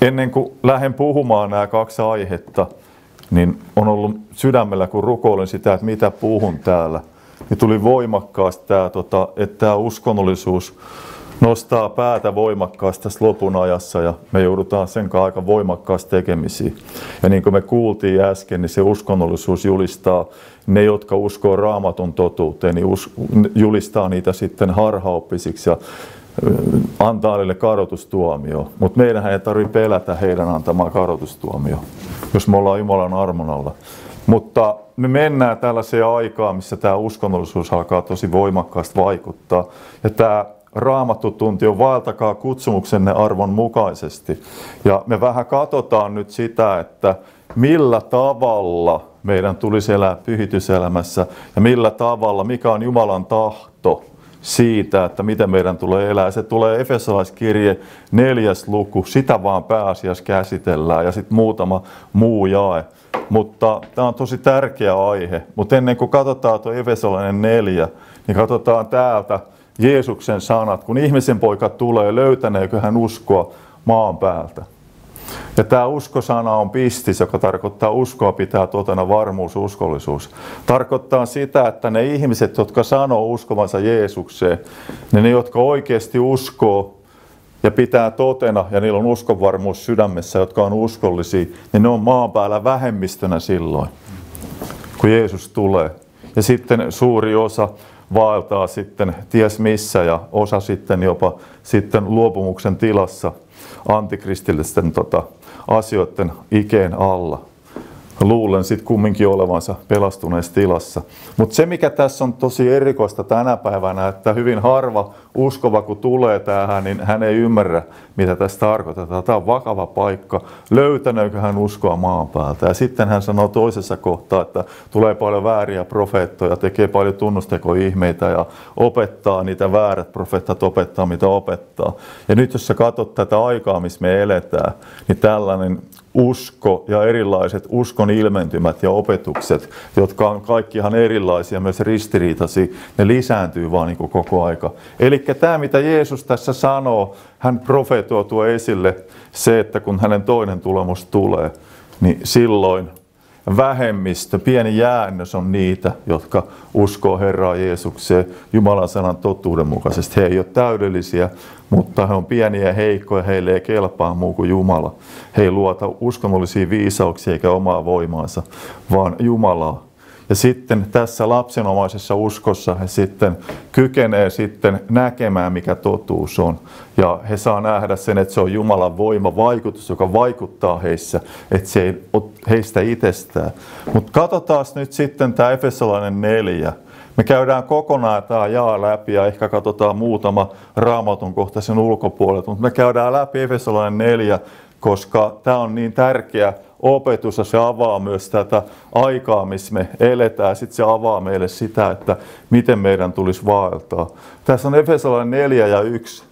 ennen kuin lähden puhumaan nämä kaksi aihetta, niin on ollut sydämellä, kun rukoilen sitä, että mitä puhun täällä, niin tuli voimakkaasti tämä, tota, että tämä uskonnollisuus nostaa päätä voimakkaasti tässä lopun ajassa ja me joudutaan sen kanssa aika voimakkaasti tekemisiin. Ja niin kuin me kuultiin äsken, niin se uskonnollisuus julistaa ne, jotka uskoo raamatun totuuteen, niin julistaa niitä sitten harhaoppisiksi ja antaa niille kadotustuomio. Mutta meidän ei tarvitse pelätä heidän antamaan kadotustuomio, jos me ollaan Jumalan armon alla. Mutta me mennään tällaiseen aikaan, missä tämä uskonnollisuus alkaa tosi voimakkaasti vaikuttaa. Ja tämä raamattu tunti on vaeltakaa kutsumuksenne arvon mukaisesti. Ja me vähän katsotaan nyt sitä, että millä tavalla meidän tulisi elää pyhityselämässä ja millä tavalla, mikä on Jumalan tahto siitä, että miten meidän tulee elää. Se tulee Efesolaiskirje neljäs luku, sitä vaan pääasiassa käsitellään ja sitten muutama muu jae. Mutta tämä on tosi tärkeä aihe. Mutta ennen kuin katsotaan tuo Efesolainen neljä, niin katsotaan täältä Jeesuksen sanat. Kun ihmisen poika tulee, löytäneekö hän uskoa maan päältä? Ja tämä uskosana on pistis, joka tarkoittaa uskoa pitää tuotana varmuus, uskollisuus. Tarkoittaa sitä, että ne ihmiset, jotka sanoo uskovansa Jeesukseen, ne, ne jotka oikeasti uskoo ja pitää totena, ja niillä on uskonvarmuus sydämessä, jotka on uskollisia, niin ne on maan päällä vähemmistönä silloin, kun Jeesus tulee. Ja sitten suuri osa vaeltaa sitten ties missä ja osa sitten jopa sitten luopumuksen tilassa antikristillisten tota, asioiden ikeen alla luulen sitten kumminkin olevansa pelastuneessa tilassa. Mutta se, mikä tässä on tosi erikoista tänä päivänä, että hyvin harva uskova, kun tulee tähän, niin hän ei ymmärrä, mitä tästä tarkoitetaan. Tämä on vakava paikka. Löytäneekö hän uskoa maan päältä? Ja sitten hän sanoo toisessa kohtaa, että tulee paljon vääriä profeettoja, tekee paljon tunnustekoihmeitä ja opettaa niitä väärät profeettat opettaa, mitä opettaa. Ja nyt jos sä katsot tätä aikaa, missä me eletään, niin tällainen usko ja erilaiset uskon ilmentymät ja opetukset, jotka on kaikki ihan erilaisia, myös ristiriitaisia, ne lisääntyy vaan niin koko aika. Eli tämä, mitä Jeesus tässä sanoo, hän profetoi tuo esille se, että kun hänen toinen tulemus tulee, niin silloin vähemmistö, pieni jäännös on niitä, jotka uskoo Herraa Jeesukseen Jumalan sanan totuuden mukaisesti. He ei ole täydellisiä, mutta he on pieniä ja heikkoja, heille ei kelpaa muu kuin Jumala. He ei luota uskonnollisia viisauksia eikä omaa voimaansa, vaan Jumalaa. Ja sitten tässä lapsenomaisessa uskossa he sitten kykenee sitten näkemään, mikä totuus on. Ja he saa nähdä sen, että se on Jumalan voima, vaikutus, joka vaikuttaa heissä, että se ei ole heistä itsestään. Mutta katsotaan nyt sitten tämä Efesolainen neljä. Me käydään kokonaan tämä jaa läpi ja ehkä katsotaan muutama raamatun kohta sen ulkopuolelta, mutta me käydään läpi Efesolainen neljä, koska tämä on niin tärkeä opetus ja se avaa myös tätä aikaa, missä me eletään. Sitten se avaa meille sitä, että miten meidän tulisi vaeltaa. Tässä on Efesolainen 4 ja 1.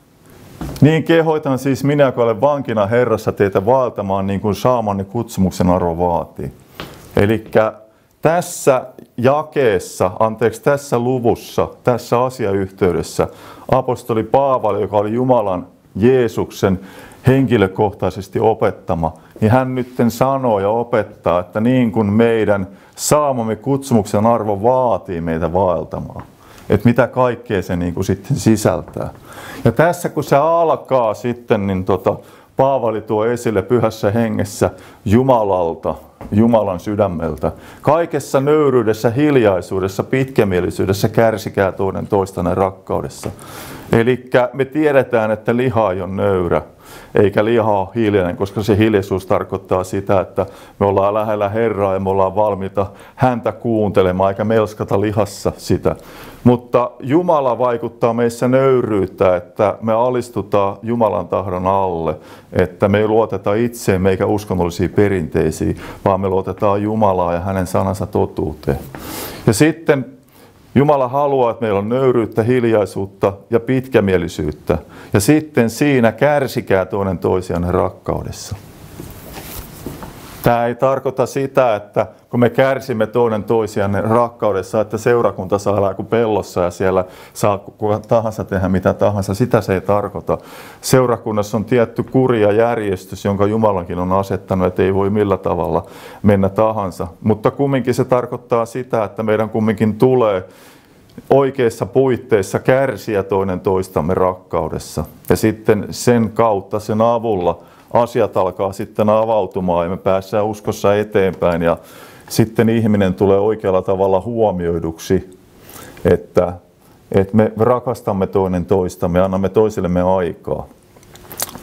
Niin kehoitan siis minä, joka olen vankina Herrassa, teitä vaeltamaan niin kuin saamanne kutsumuksen arvo vaatii. Eli tässä jakeessa, anteeksi, tässä luvussa, tässä asiayhteydessä, apostoli Paavali, joka oli Jumalan Jeesuksen henkilökohtaisesti opettama, niin hän nyt sanoo ja opettaa, että niin kuin meidän saamamme kutsumuksen arvo vaatii meitä vaeltamaan. Että mitä kaikkea se niin kuin sitten sisältää. Ja tässä kun se alkaa sitten, niin tota, Paavali tuo esille pyhässä hengessä Jumalalta, Jumalan sydämeltä. Kaikessa nöyryydessä, hiljaisuudessa, pitkämielisyydessä kärsikää toinen toistanne rakkaudessa. Eli me tiedetään, että liha on nöyrä eikä liha ole hiljainen, koska se hiljaisuus tarkoittaa sitä, että me ollaan lähellä Herraa ja me ollaan valmiita häntä kuuntelemaan, eikä melskata lihassa sitä. Mutta Jumala vaikuttaa meissä nöyryyttä, että me alistutaan Jumalan tahdon alle, että me ei luoteta itseen eikä uskonnollisiin perinteisiin, vaan me luotetaan Jumalaa ja hänen sanansa totuuteen. Ja sitten Jumala haluaa, että meillä on nöyryyttä, hiljaisuutta ja pitkämielisyyttä. Ja sitten siinä kärsikää toinen toisianne rakkaudessa. Tämä ei tarkoita sitä, että kun me kärsimme toinen toisiaan rakkaudessa, että seurakunta saa kuin pellossa ja siellä saa kuka tahansa tehdä mitä tahansa. Sitä se ei tarkoita. Seurakunnassa on tietty kuri ja järjestys, jonka Jumalankin on asettanut, että ei voi millä tavalla mennä tahansa. Mutta kumminkin se tarkoittaa sitä, että meidän kumminkin tulee oikeissa puitteissa kärsiä toinen toistamme rakkaudessa. Ja sitten sen kautta, sen avulla asiat alkaa sitten avautumaan ja me päässään uskossa eteenpäin ja sitten ihminen tulee oikealla tavalla huomioiduksi, että, että me rakastamme toinen toista, me annamme toisillemme aikaa.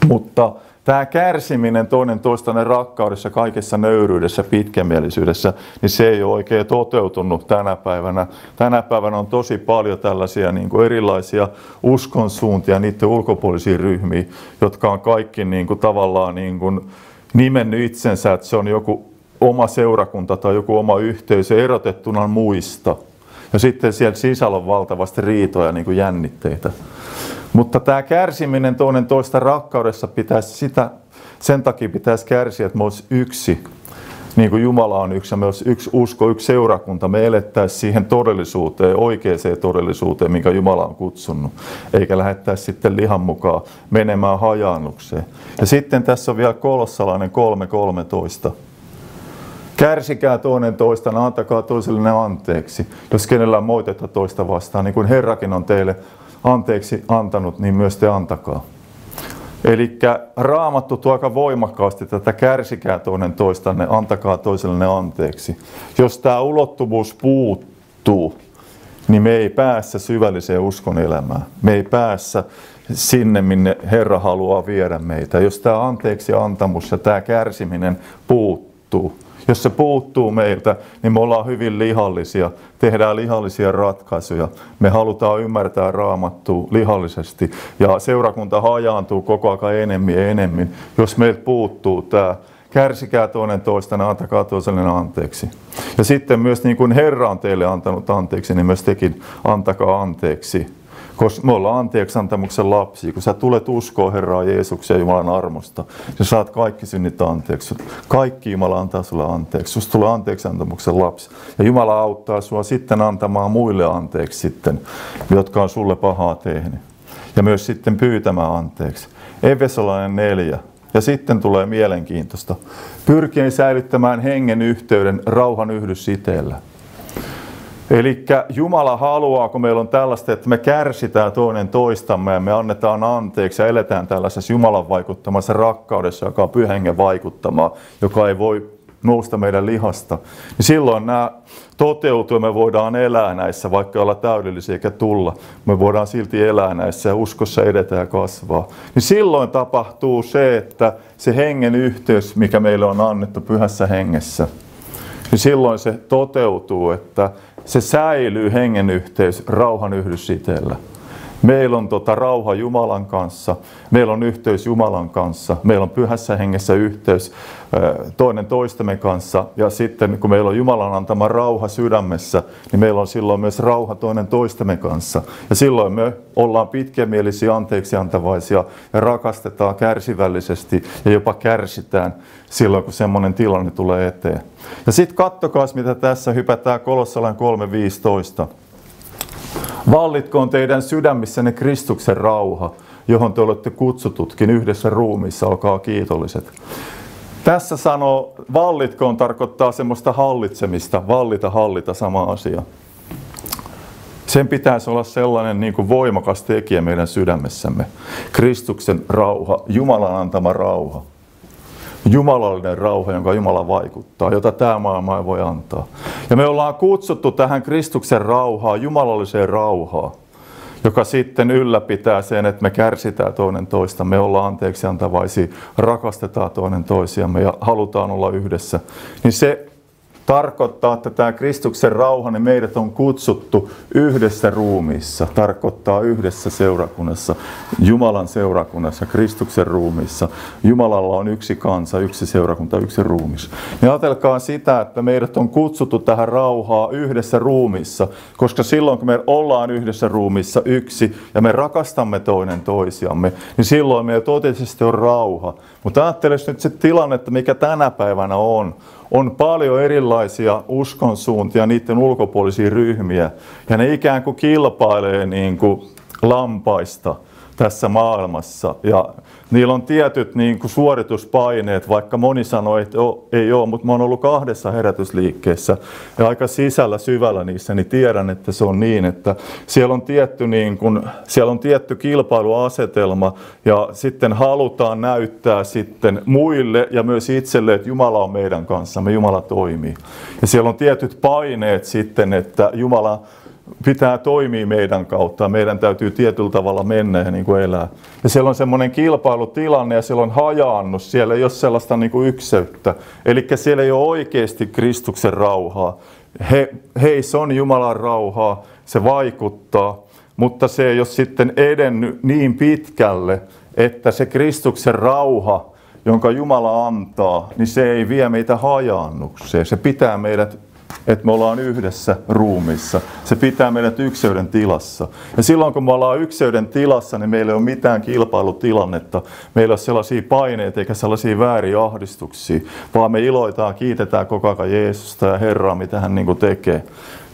Mutta tämä kärsiminen toinen toistanne rakkaudessa, kaikessa nöyryydessä, pitkämielisyydessä, niin se ei ole oikein toteutunut tänä päivänä. Tänä päivänä on tosi paljon tällaisia niin kuin erilaisia uskonsuuntia, niiden ulkopuolisia ryhmiä, jotka on kaikki niin kuin, tavallaan niin kuin, nimennyt itsensä, että se on joku oma seurakunta tai joku oma yhteisö erotettuna muista. Ja sitten siellä sisällä on valtavasti riitoja, niin kuin jännitteitä. Mutta tämä kärsiminen toinen toista rakkaudessa pitäisi sitä, sen takia pitäisi kärsiä, että me olisi yksi. Niin kuin Jumala on yksi ja me olisi yksi usko, yksi seurakunta. Me elettäisiin siihen todellisuuteen, oikeaan todellisuuteen, minkä Jumala on kutsunut. Eikä lähettäisi sitten lihan mukaan menemään hajannukseen. Ja sitten tässä on vielä kolossalainen 3.13. Kärsikää toinen toista, antakaa toiselle anteeksi, jos kenellä on moitetta toista vastaan, niin kuin Herrakin on teille anteeksi antanut, niin myös te antakaa. Eli raamattu tuo aika voimakkaasti tätä kärsikää toinen toistanne, antakaa toiselle anteeksi. Jos tämä ulottuvuus puuttuu, niin me ei päässä syvälliseen uskon elämään. Me ei päässä sinne, minne Herra haluaa viedä meitä. Jos tämä anteeksi antamus ja tämä kärsiminen puuttuu, jos se puuttuu meiltä, niin me ollaan hyvin lihallisia, tehdään lihallisia ratkaisuja. Me halutaan ymmärtää raamattua lihallisesti ja seurakunta hajaantuu koko ajan enemmän ja enemmän. Jos meiltä puuttuu tämä, kärsikää toinen toista, antakaa toiselle anteeksi. Ja sitten myös niin kuin Herra on teille antanut anteeksi, niin myös tekin antakaa anteeksi koska me ollaan anteeksantamuksen lapsia. Kun sä tulet uskoa Herraa Jeesuksen ja Jumalan armosta, sä saat kaikki synnit anteeksi. Kaikki Jumala antaa sulle anteeksi. Susta tulee anteeksantamuksen lapsi. Ja Jumala auttaa sua sitten antamaan muille anteeksi sitten, jotka on sulle pahaa tehnyt. Ja myös sitten pyytämään anteeksi. Efesolainen 4. Ja sitten tulee mielenkiintoista. Pyrkien säilyttämään hengen yhteyden rauhan yhdyssiteellä. Eli Jumala haluaa, kun meillä on tällaista, että me kärsitään toinen toistamme ja me annetaan anteeksi ja eletään tällaisessa Jumalan vaikuttamassa rakkaudessa, joka on pyhengen vaikuttamaa, joka ei voi nousta meidän lihasta, niin silloin nämä toteutuu me voidaan elää näissä, vaikka olla täydellisiä eikä tulla. Me voidaan silti elää näissä ja uskossa edetä ja kasvaa. Niin silloin tapahtuu se, että se hengen yhteys, mikä meille on annettu pyhässä hengessä, niin silloin se toteutuu, että se säilyy hengen yhteys rauhan yhdyssiteellä. Meillä on tota rauha Jumalan kanssa, meillä on yhteys Jumalan kanssa, meillä on pyhässä hengessä yhteys toinen toistemme kanssa ja sitten kun meillä on Jumalan antama rauha sydämessä, niin meillä on silloin myös rauha toinen toistemme kanssa. Ja silloin me ollaan pitkämielisiä, anteeksiantavaisia ja rakastetaan kärsivällisesti ja jopa kärsitään silloin, kun semmoinen tilanne tulee eteen. Ja sitten kattokaa, mitä tässä hypätään Kolossalan 3.15. Vallitkoon teidän sydämissänne Kristuksen rauha, johon te olette kutsututkin yhdessä ruumissa, olkaa kiitolliset. Tässä sanoo, vallitkoon tarkoittaa semmoista hallitsemista, vallita, hallita, sama asia. Sen pitäisi olla sellainen niin kuin voimakas tekijä meidän sydämessämme. Kristuksen rauha, Jumalan antama rauha. Jumalallinen rauha, jonka Jumala vaikuttaa, jota tämä maailma ei voi antaa. Ja me ollaan kutsuttu tähän Kristuksen rauhaan, jumalalliseen rauhaan, joka sitten ylläpitää sen, että me kärsitään toinen toista, me ollaan anteeksi antavaisia, rakastetaan toinen toisiamme ja halutaan olla yhdessä. Niin se Tarkoittaa, että tämä Kristuksen rauha, niin meidät on kutsuttu yhdessä ruumiissa. Tarkoittaa yhdessä seurakunnassa, Jumalan seurakunnassa, Kristuksen ruumiissa. Jumalalla on yksi kansa, yksi seurakunta, yksi ruumis. Ja ajatelkaa sitä, että meidät on kutsuttu tähän rauhaa yhdessä ruumiissa, koska silloin kun me ollaan yhdessä ruumiissa yksi ja me rakastamme toinen toisiamme, niin silloin meillä totisesti on rauha. Mutta ajattele nyt se tilanne, mikä tänä päivänä on on paljon erilaisia uskonsuuntia, niiden ulkopuolisia ryhmiä, ja ne ikään kuin kilpailee niin kuin lampaista tässä maailmassa. Ja niillä on tietyt niin kuin suorituspaineet, vaikka moni sanoi, että ei ole, mutta mä oon ollut kahdessa herätysliikkeessä ja aika sisällä syvällä niissä, niin tiedän, että se on niin, että siellä on tietty, niin kuin, siellä on tietty kilpailuasetelma ja sitten halutaan näyttää sitten muille ja myös itselle, että Jumala on meidän kanssamme, Jumala toimii. Ja siellä on tietyt paineet sitten, että Jumala pitää toimia meidän kautta. Meidän täytyy tietyllä tavalla mennä ja niin kuin elää. Ja siellä on semmoinen kilpailutilanne ja siellä on hajaannus. Siellä ei ole sellaista niin kuin ykseyttä. Eli siellä ei ole oikeasti Kristuksen rauhaa. He, heissä on Jumalan rauhaa, se vaikuttaa, mutta se ei ole sitten edennyt niin pitkälle, että se Kristuksen rauha, jonka Jumala antaa, niin se ei vie meitä hajaannukseen. Se pitää meidät että me ollaan yhdessä ruumissa. Se pitää meidät ykseyden tilassa. Ja silloin kun me ollaan ykseyden tilassa, niin meillä ei ole mitään kilpailutilannetta. Meillä ei ole sellaisia paineita eikä sellaisia vääriä ahdistuksia, vaan me iloitaan, kiitetään koko ajan Jeesusta ja Herraa, mitä hän niin tekee.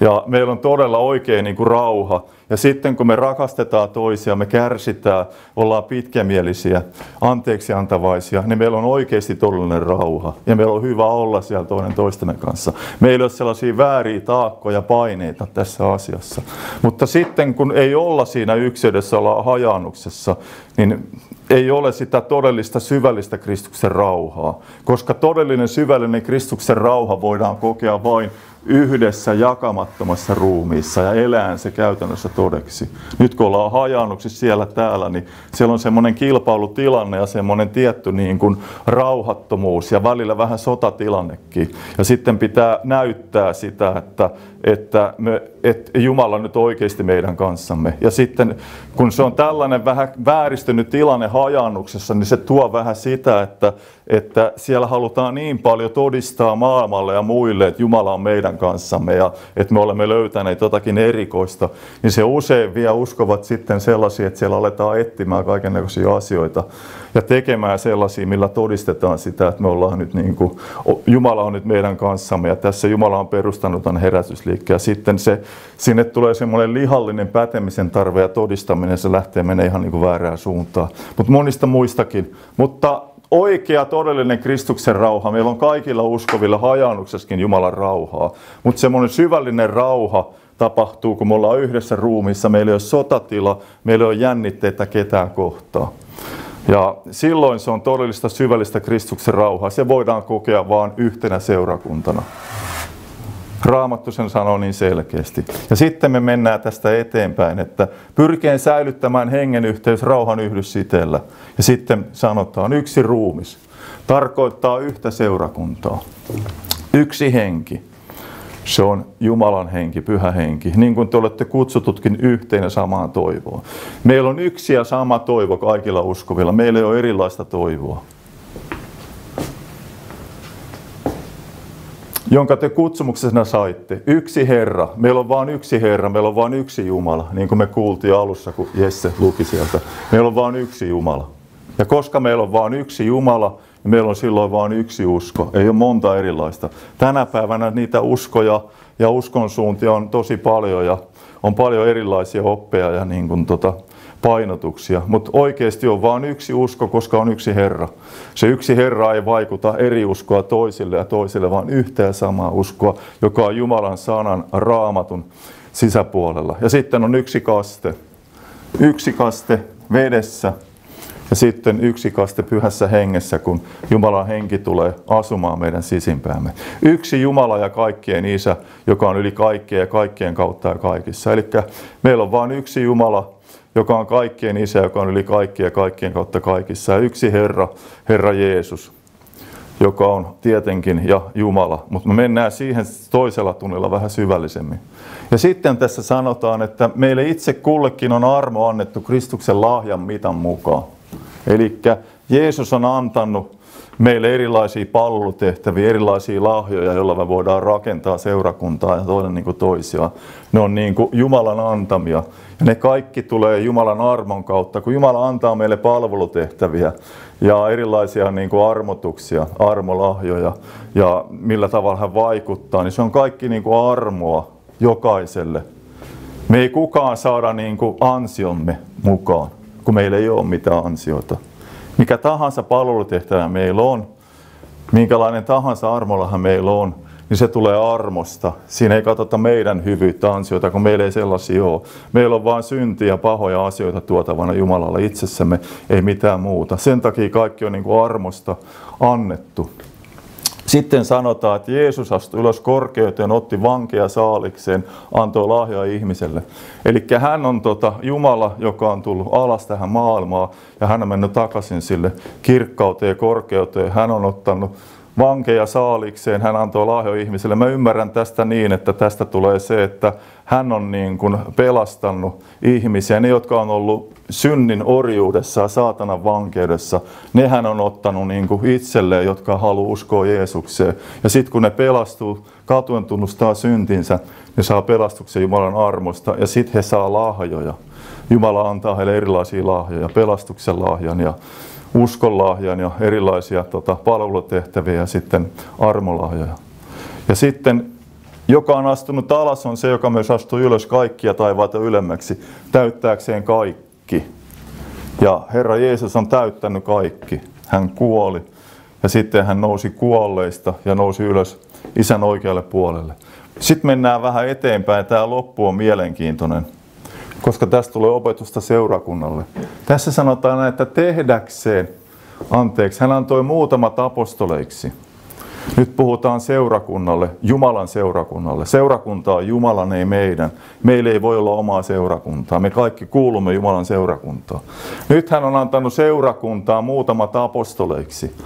Ja meillä on todella oikein niin kuin rauha. Ja sitten kun me rakastetaan toisia, me kärsitään, ollaan pitkämielisiä, anteeksi antavaisia, niin meillä on oikeasti todellinen rauha. Ja meillä on hyvä olla siellä toinen toistemme kanssa. Meillä ei ole sellaisia vääriä taakkoja, paineita tässä asiassa. Mutta sitten kun ei olla siinä ykseydessä, olla hajannuksessa, niin ei ole sitä todellista syvällistä Kristuksen rauhaa. Koska todellinen syvällinen Kristuksen rauha voidaan kokea vain yhdessä jakamattomassa ruumiissa ja elään se käytännössä todeksi. Nyt kun ollaan hajannuksissa siellä täällä, niin siellä on semmoinen kilpailutilanne ja semmoinen tietty niin kuin rauhattomuus ja välillä vähän sotatilannekin. Ja sitten pitää näyttää sitä, että, että, me, että Jumala nyt oikeasti meidän kanssamme. Ja sitten kun se on tällainen vähän vääristynyt tilanne hajannuksessa, niin se tuo vähän sitä, että, että siellä halutaan niin paljon todistaa maailmalle ja muille, että Jumala on meidän kanssamme ja että me olemme löytäneet jotakin erikoista, niin se usein vie uskovat sitten sellaisia, että siellä aletaan etsimään kaikenlaisia asioita ja tekemään sellaisia, millä todistetaan sitä, että me ollaan nyt niin kuin, Jumala on nyt meidän kanssamme ja tässä Jumala on perustanut tämän herätysliikkeen. Ja sitten se, sinne tulee semmoinen lihallinen pätemisen tarve ja todistaminen, se lähtee menee ihan niin kuin väärään suuntaan. Mutta monista muistakin. Mutta oikea todellinen Kristuksen rauha. Meillä on kaikilla uskovilla hajannuksessakin Jumalan rauhaa. Mutta semmoinen syvällinen rauha tapahtuu, kun me ollaan yhdessä ruumissa. Meillä ei ole sotatila, meillä ei ole jännitteitä ketään kohtaa. Ja silloin se on todellista syvällistä Kristuksen rauhaa. Se voidaan kokea vain yhtenä seurakuntana. Raamattu sen sanoo niin selkeästi. Ja sitten me mennään tästä eteenpäin, että pyrkeen säilyttämään hengen yhteys rauhan yhdyssiteellä. Ja sitten sanotaan yksi ruumis. Tarkoittaa yhtä seurakuntaa. Yksi henki. Se on Jumalan henki, pyhä henki, niin kuin te olette kutsututkin yhteen ja samaan toivoon. Meillä on yksi ja sama toivo kaikilla uskovilla. Meillä ei ole erilaista toivoa. Jonka te kutsumuksena saitte. Yksi Herra. Meillä on vain yksi Herra, meillä on vain yksi Jumala, niin kuin me kuultiin alussa, kun Jesse luki sieltä. Meillä on vain yksi Jumala. Ja koska meillä on vain yksi Jumala, niin meillä on silloin vain yksi usko. Ei ole monta erilaista. Tänä päivänä niitä uskoja ja uskonsuuntia on tosi paljon ja on paljon erilaisia oppeja ja niin kuin tota, painotuksia, mutta oikeasti on vain yksi usko, koska on yksi Herra. Se yksi Herra ei vaikuta eri uskoa toisille ja toisille, vaan yhtä ja samaa uskoa, joka on Jumalan sanan raamatun sisäpuolella. Ja sitten on yksi kaste. Yksi kaste vedessä ja sitten yksi kaste pyhässä hengessä, kun Jumalan henki tulee asumaan meidän sisimpäämme. Yksi Jumala ja kaikkien Isä, joka on yli kaikkea ja kaikkien kautta ja kaikissa. Eli meillä on vain yksi Jumala, joka on kaikkien isä, joka on yli kaikkia ja kaikkien kautta kaikissa. Ja yksi Herra, Herra Jeesus, joka on tietenkin ja Jumala. Mutta me mennään siihen toisella tunnilla vähän syvällisemmin. Ja sitten tässä sanotaan, että meille itse kullekin on armo annettu Kristuksen lahjan mitan mukaan. Eli Jeesus on antanut meille erilaisia palvelutehtäviä, erilaisia lahjoja, joilla me voidaan rakentaa seurakuntaa ja toinen niin kuin toisiaan. Ne on niin kuin Jumalan antamia. Ja ne kaikki tulee Jumalan armon kautta, kun Jumala antaa meille palvelutehtäviä ja erilaisia niin kuin armotuksia, armolahjoja ja millä tavalla hän vaikuttaa, niin se on kaikki niin kuin armoa jokaiselle. Me ei kukaan saada niin kuin ansiomme mukaan, kun meillä ei ole mitään ansiota. Mikä tahansa palvelutehtävä meillä on, minkälainen tahansa armollahan meillä on, niin se tulee armosta. Siinä ei katsota meidän hyvyyttä, ansioita, kun meillä ei sellaisia ole. Meillä on vain syntiä ja pahoja asioita tuotavana Jumalalla itsessämme, ei mitään muuta. Sen takia kaikki on niin kuin armosta annettu. Sitten sanotaan, että Jeesus astui ylös korkeuteen, otti vankeja saalikseen, antoi lahjaa ihmiselle. Eli hän on tota Jumala, joka on tullut alas tähän maailmaan ja hän on mennyt takaisin sille kirkkauteen ja korkeuteen. Hän on ottanut vankeja saalikseen, hän antoi lahjo ihmisille. Mä ymmärrän tästä niin, että tästä tulee se, että hän on niin kuin pelastanut ihmisiä. Ne, jotka on ollut synnin orjuudessa ja saatanan vankeudessa, ne hän on ottanut niin kuin itselleen, jotka haluaa uskoa Jeesukseen. Ja sitten kun ne pelastuu, katuen tunnustaa syntinsä, ne saa pelastuksen Jumalan armosta ja sitten he saa lahjoja. Jumala antaa heille erilaisia lahjoja, pelastuksen lahjan ja uskonlahjan ja erilaisia tota, palvelutehtäviä ja sitten armolahjoja. Ja sitten joka on astunut alas on se, joka myös astuu ylös kaikkia taivaita ylemmäksi, täyttääkseen kaikki. Ja Herra Jeesus on täyttänyt kaikki. Hän kuoli ja sitten hän nousi kuolleista ja nousi ylös isän oikealle puolelle. Sitten mennään vähän eteenpäin. Tämä loppu on mielenkiintoinen koska tästä tulee opetusta seurakunnalle. Tässä sanotaan, että tehdäkseen, anteeksi, hän antoi muutamat apostoleiksi. Nyt puhutaan seurakunnalle, Jumalan seurakunnalle. Seurakunta on Jumalan, ei meidän. Meillä ei voi olla omaa seurakuntaa. Me kaikki kuulumme Jumalan seurakuntaan. Nyt hän on antanut seurakuntaa muutamat apostoleiksi.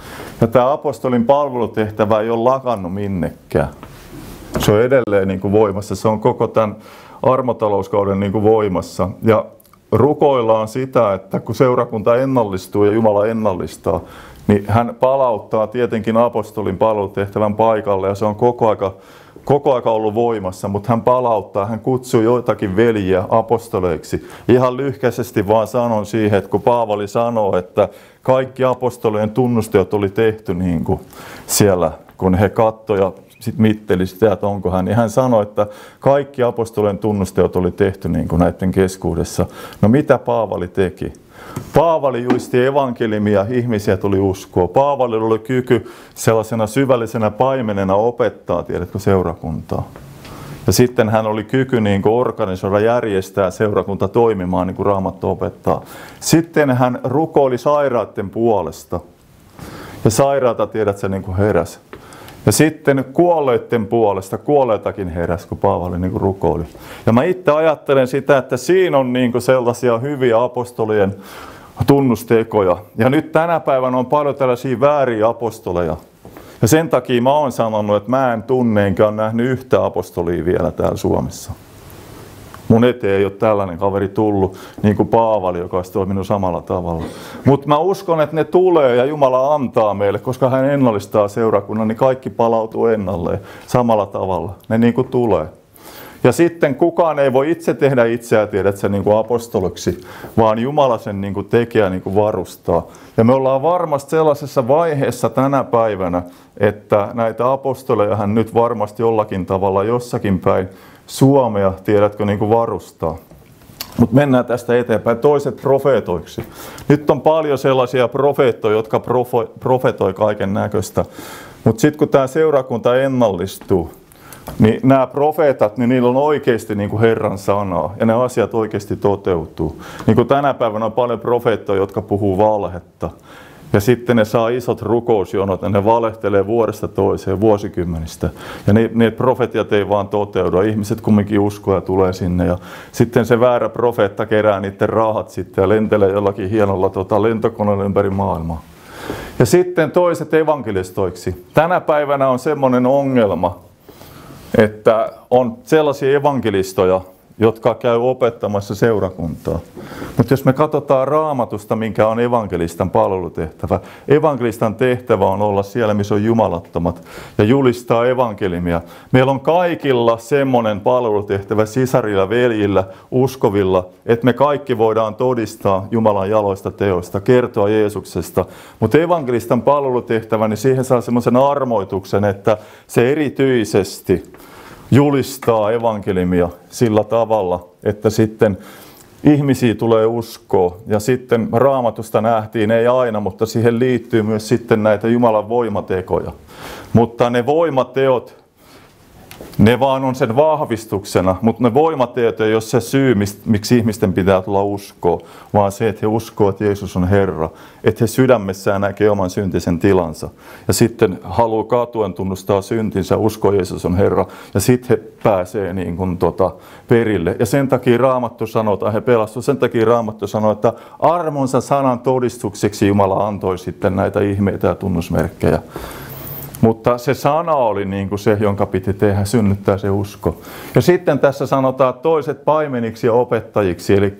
Ja tämä apostolin palvelutehtävä ei ole lakannut minnekään. Se on edelleen niin kuin voimassa. Se on koko tämän armotalouskauden niin kuin voimassa. Ja rukoillaan sitä, että kun seurakunta ennallistuu ja Jumala ennallistaa, niin hän palauttaa tietenkin apostolin palvelutehtävän paikalle ja se on koko aika, koko aika ollut voimassa, mutta hän palauttaa, hän kutsuu joitakin veljiä apostoleiksi. Ihan lyhkäisesti vaan sanon siihen, että kun Paavali sanoo, että kaikki apostolien tunnustajat oli tehty niin kuin siellä, kun he kattoja sitten mitteli sitä, että onko hän. Ja hän sanoi, että kaikki apostolien tunnusteot oli tehty niin kuin näiden keskuudessa. No mitä Paavali teki? Paavali juisti evankelimia, ihmisiä tuli uskoa. Paavali oli kyky sellaisena syvällisenä paimenena opettaa, tiedätkö, seurakuntaa. Ja sitten hän oli kyky niin kuin organisoida, järjestää seurakunta toimimaan, niin kuin Raamattu opettaa. Sitten hän rukoili sairaiden puolesta. Ja sairaata, tiedät se niin kuin heräsi. Ja sitten kuolleiden puolesta, kuolleitakin heräs, kun Paavali niin rukoili. Ja mä itse ajattelen sitä, että siinä on niin sellaisia hyviä apostolien tunnustekoja. Ja nyt tänä päivänä on paljon tällaisia vääriä apostoleja. Ja sen takia mä oon sanonut, että mä en tunne enkä ole nähnyt yhtä apostolia vielä täällä Suomessa. Mun eteen ei ole tällainen kaveri tullut, niin kuin Paavali, joka olisi toiminut samalla tavalla. Mutta mä uskon, että ne tulee ja Jumala antaa meille, koska hän ennallistaa seurakunnan, niin kaikki palautuu ennalleen samalla tavalla. Ne niin kuin tulee. Ja sitten kukaan ei voi itse tehdä itseä, tiedät sä, niin kuin apostoliksi, vaan Jumala sen niin kuin tekee ja niin kuin varustaa. Ja me ollaan varmasti sellaisessa vaiheessa tänä päivänä, että näitä apostoleja hän nyt varmasti jollakin tavalla jossakin päin Suomea, tiedätkö, niin kuin varustaa. Mutta mennään tästä eteenpäin. Toiset profeetoiksi. Nyt on paljon sellaisia profeettoja, jotka profo, profetoi kaiken näköistä. Mutta sitten kun tämä seurakunta ennallistuu, niin nämä profeetat, niin niillä on oikeasti niin kuin Herran sanaa ja ne asiat oikeasti toteutuu. Niin kuin tänä päivänä on paljon profeettoja, jotka puhuu valhetta. Ja sitten ne saa isot rukousjonot ja ne valehtelee vuodesta toiseen, vuosikymmenistä. Ja ne, ne profetiat ei vaan toteudu. Ihmiset kumminkin uskoo ja tulee sinne. Ja sitten se väärä profeetta kerää niiden rahat sitten ja lentelee jollakin hienolla tota, lentokoneella ympäri maailmaa. Ja sitten toiset evankelistoiksi. Tänä päivänä on semmoinen ongelma, että on sellaisia evankelistoja, jotka käy opettamassa seurakuntaa. Mutta jos me katsotaan raamatusta, minkä on evankelistan palvelutehtävä, evankelistan tehtävä on olla siellä, missä on jumalattomat ja julistaa evankelimia. Meillä on kaikilla semmoinen palvelutehtävä sisarilla, veljillä, uskovilla, että me kaikki voidaan todistaa Jumalan jaloista teoista, kertoa Jeesuksesta. Mutta evankelistan palvelutehtävä, niin siihen saa semmoisen armoituksen, että se erityisesti julistaa evankelimia sillä tavalla, että sitten ihmisiä tulee uskoa. Ja sitten raamatusta nähtiin, ei aina, mutta siihen liittyy myös sitten näitä Jumalan voimatekoja. Mutta ne voimateot ne vaan on sen vahvistuksena, mutta ne voimateot ei ole se syy, miksi ihmisten pitää tulla uskoa, vaan se, että he uskovat, että Jeesus on Herra. Että he sydämessään näkee oman syntisen tilansa. Ja sitten haluaa katuen tunnustaa syntinsä, uskoa Jeesus on Herra. Ja sitten he pääsee niin kuin tota perille. Ja sen takia Raamattu sanoo, tai he pelastuvat, sen takia Raamattu sanoo, että armonsa sanan todistukseksi Jumala antoi sitten näitä ihmeitä ja tunnusmerkkejä. Mutta se sana oli niin kuin se, jonka piti tehdä, synnyttää se usko. Ja sitten tässä sanotaan toiset paimeniksi ja opettajiksi, eli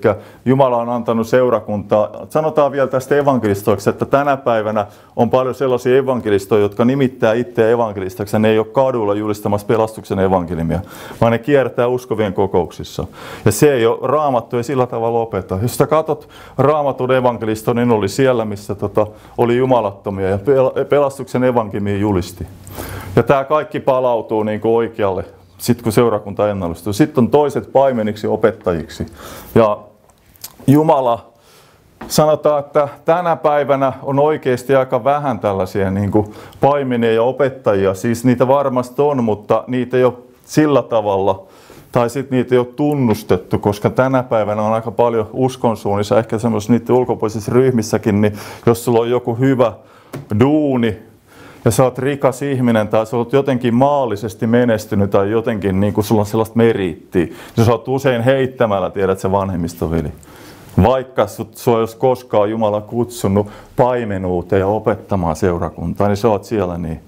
Jumala on antanut seurakuntaa. Sanotaan vielä tästä evankelistoiksi, että tänä päivänä on paljon sellaisia evankelistoja, jotka nimittää itseä evankelistaksi, ne ei ole kadulla julistamassa pelastuksen evankelimia, vaan ne kiertää uskovien kokouksissa. Ja se ei ole, raamattu ei sillä tavalla opeta. Jos sä katsot raamatun evankelisto, niin oli siellä, missä tota, oli jumalattomia, ja pelastuksen evankelimia julistaa muisti. Ja tämä kaikki palautuu niin kuin oikealle, sitten kun seurakunta ennallistuu. Sitten on toiset paimeniksi opettajiksi. Ja Jumala, sanotaan, että tänä päivänä on oikeasti aika vähän tällaisia niin kuin paimenia ja opettajia. Siis niitä varmasti on, mutta niitä ei ole sillä tavalla, tai sitten niitä ei ole tunnustettu, koska tänä päivänä on aika paljon uskonsuunnissa, ehkä semmoisissa niiden ulkopuolisissa ryhmissäkin, niin jos sulla on joku hyvä duuni, ja sä oot rikas ihminen tai sä oot jotenkin maallisesti menestynyt tai jotenkin niin kuin sulla on sellaista meriittiä, niin sä oot usein heittämällä, tiedät se vanhemmistoveli. Vaikka sua jos koskaan Jumala kutsunut paimenuuteen ja opettamaan seurakuntaa, niin sä oot siellä niin.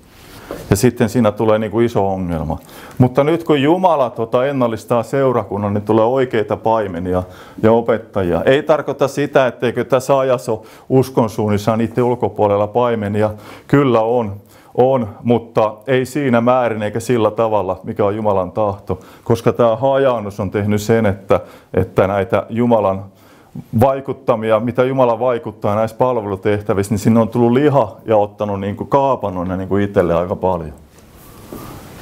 Ja sitten siinä tulee niin kuin iso ongelma. Mutta nyt kun Jumala tota ennallistaa seurakunnan, niin tulee oikeita paimenia ja opettajia. Ei tarkoita sitä, etteikö tässä ajassa ole uskonsuunnissa niiden ulkopuolella paimenia. Kyllä on. On, mutta ei siinä määrin eikä sillä tavalla, mikä on Jumalan tahto, koska tämä hajaannus on tehnyt sen, että, että näitä Jumalan vaikuttamia, mitä Jumala vaikuttaa näissä palvelutehtävissä, niin sinne on tullut liha ja ottanut niin kuin kaapannut ne niin kuin itselle aika paljon.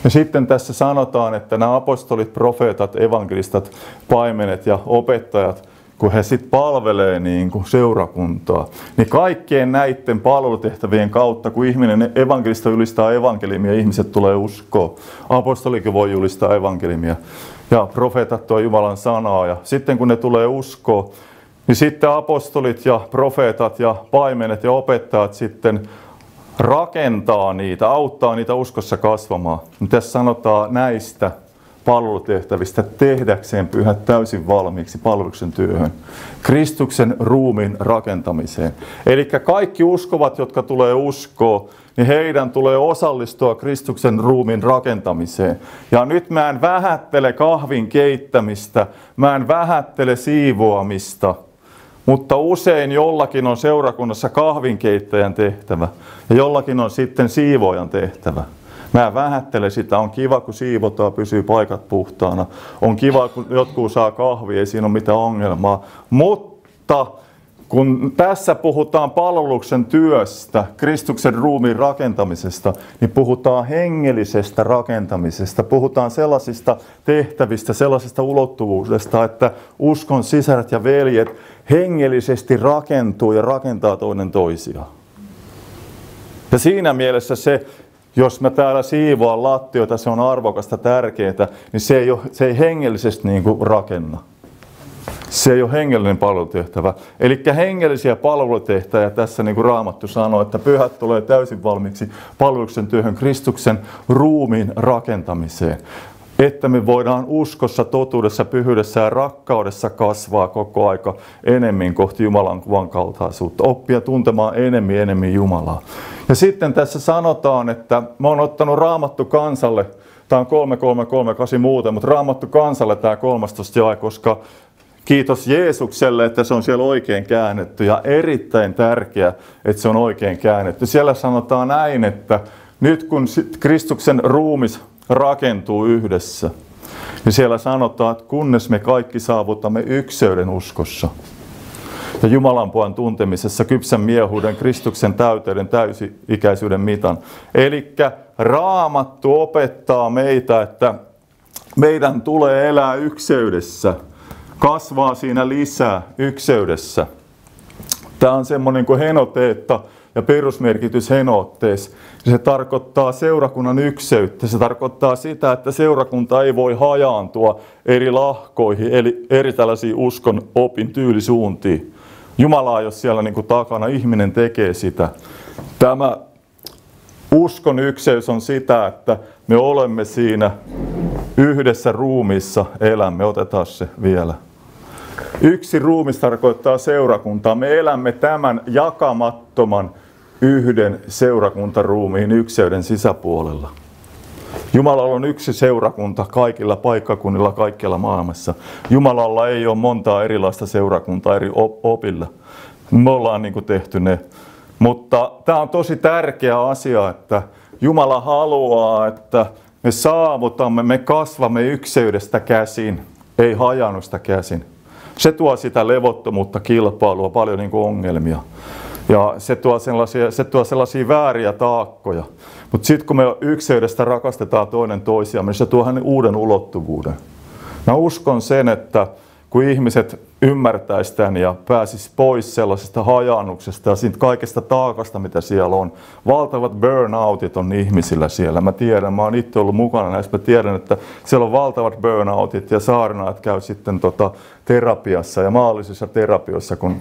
Ja sitten tässä sanotaan, että nämä apostolit, profeetat, evankelistat, paimenet ja opettajat, kun he sitten palvelee niin kuin seurakuntaa, niin kaikkien näiden palvelutehtävien kautta, kun ihminen evankelista julistaa evankelimia, ihmiset tulee uskoa. Apostolikin voi julistaa evankelimia ja profeetat tuo Jumalan sanaa. Ja sitten kun ne tulee uskoa, niin sitten apostolit ja profeetat ja paimenet ja opettajat sitten rakentaa niitä, auttaa niitä uskossa kasvamaan. Niin tässä sanotaan näistä palvelutehtävistä tehdäkseen pyhät täysin valmiiksi palveluksen työhön, Kristuksen ruumin rakentamiseen. Eli kaikki uskovat, jotka tulee uskoa, niin heidän tulee osallistua Kristuksen ruumin rakentamiseen. Ja nyt mä en vähättele kahvin keittämistä, mä en vähättele siivoamista, mutta usein jollakin on seurakunnassa kahvinkeittäjän tehtävä ja jollakin on sitten siivoajan tehtävä. Mä vähättelen sitä, on kiva kun siivotaan, pysyy paikat puhtaana. On kiva kun jotkut saa kahvia, ei siinä ole mitään ongelmaa. Mutta kun tässä puhutaan palveluksen työstä, Kristuksen ruumiin rakentamisesta, niin puhutaan hengellisestä rakentamisesta. Puhutaan sellaisista tehtävistä, sellaisesta ulottuvuudesta, että uskon sisaret ja veljet hengellisesti rakentuu ja rakentaa toinen toisiaan. Ja siinä mielessä se jos mä täällä siivoan lattioita, se on arvokasta, tärkeää, niin se ei, ole, se ei hengellisesti niin kuin rakenna. Se ei ole hengellinen palvelutehtävä. Eli hengellisiä palvelutehtäjä tässä niin kuin Raamattu sanoo, että pyhät tulee täysin valmiiksi palveluksen työhön Kristuksen ruumiin rakentamiseen. että me voidaan uskossa, totuudessa, pyhyydessä ja rakkaudessa kasvaa koko aika enemmän kohti Jumalan kuvan kaltaisuutta, oppia tuntemaan enemmän enemmän Jumalaa. Ja sitten tässä sanotaan, että mä oon ottanut raamattu kansalle, tämä on 3338 muuten, mutta raamattu kansalle tämä 13 jae, koska kiitos Jeesukselle, että se on siellä oikein käännetty ja erittäin tärkeä, että se on oikein käännetty. Siellä sanotaan näin, että nyt kun Kristuksen ruumis rakentuu yhdessä, niin siellä sanotaan, että kunnes me kaikki saavutamme ykseyden uskossa ja Jumalan puolen tuntemisessa kypsän miehuuden, Kristuksen täyteyden, täysi-ikäisyyden mitan. Eli raamattu opettaa meitä, että meidän tulee elää ykseydessä, kasvaa siinä lisää ykseydessä. Tämä on semmoinen kuin henoteetta ja perusmerkitys henootteessa. Se tarkoittaa seurakunnan ykseyttä. Se tarkoittaa sitä, että seurakunta ei voi hajaantua eri lahkoihin, eli eri tällaisiin uskon opin tyylisuuntiin. Jumalaa, jos siellä niin kuin takana ihminen tekee sitä. Tämä uskon ykseys on sitä, että me olemme siinä yhdessä ruumissa elämme. Otetaan se vielä. Yksi ruumis tarkoittaa seurakuntaa. Me elämme tämän jakamattoman yhden seurakuntaruumiin ykseyden sisäpuolella. Jumalalla on yksi seurakunta kaikilla paikkakunnilla kaikkialla maailmassa. Jumalalla ei ole montaa erilaista seurakuntaa eri opilla. Me ollaan niin tehty ne. Mutta tämä on tosi tärkeä asia, että Jumala haluaa, että me saavutamme, me kasvamme ykseydestä käsin, ei hajannusta käsin. Se tuo sitä levottomuutta, kilpailua, paljon niin ongelmia. Ja se tuo sellaisia, se tuo sellaisia vääriä taakkoja. Mutta sitten kun me ykseydestä rakastetaan toinen toisiamme, niin se tuo hänen uuden ulottuvuuden. Mä uskon sen, että kun ihmiset ymmärtäisivät tämän ja pääsis pois sellaisesta hajannuksesta ja siitä kaikesta taakasta, mitä siellä on. Valtavat burnoutit on ihmisillä siellä. Mä tiedän, mä oon itse ollut mukana näissä, mä tiedän, että siellä on valtavat burnoutit ja saarnaat käy sitten tota terapiassa ja maallisissa terapioissa, kun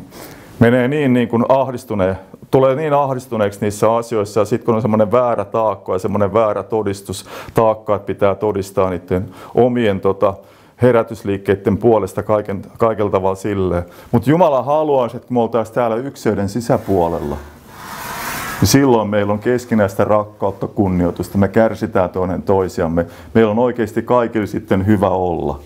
menee niin, niin kuin ahdistuneen, tulee niin ahdistuneeksi niissä asioissa ja sitten kun on semmoinen väärä taakko ja semmoinen väärä todistus, taakka, että pitää todistaa niiden omien tota, herätysliikkeiden puolesta kaiken, kaikella tavalla silleen. Mutta Jumala haluaisi, että me oltaisiin täällä ykseyden sisäpuolella, niin silloin meillä on keskinäistä rakkautta, kunnioitusta, me kärsitään toinen toisiamme. Meillä on oikeasti kaikille sitten hyvä olla.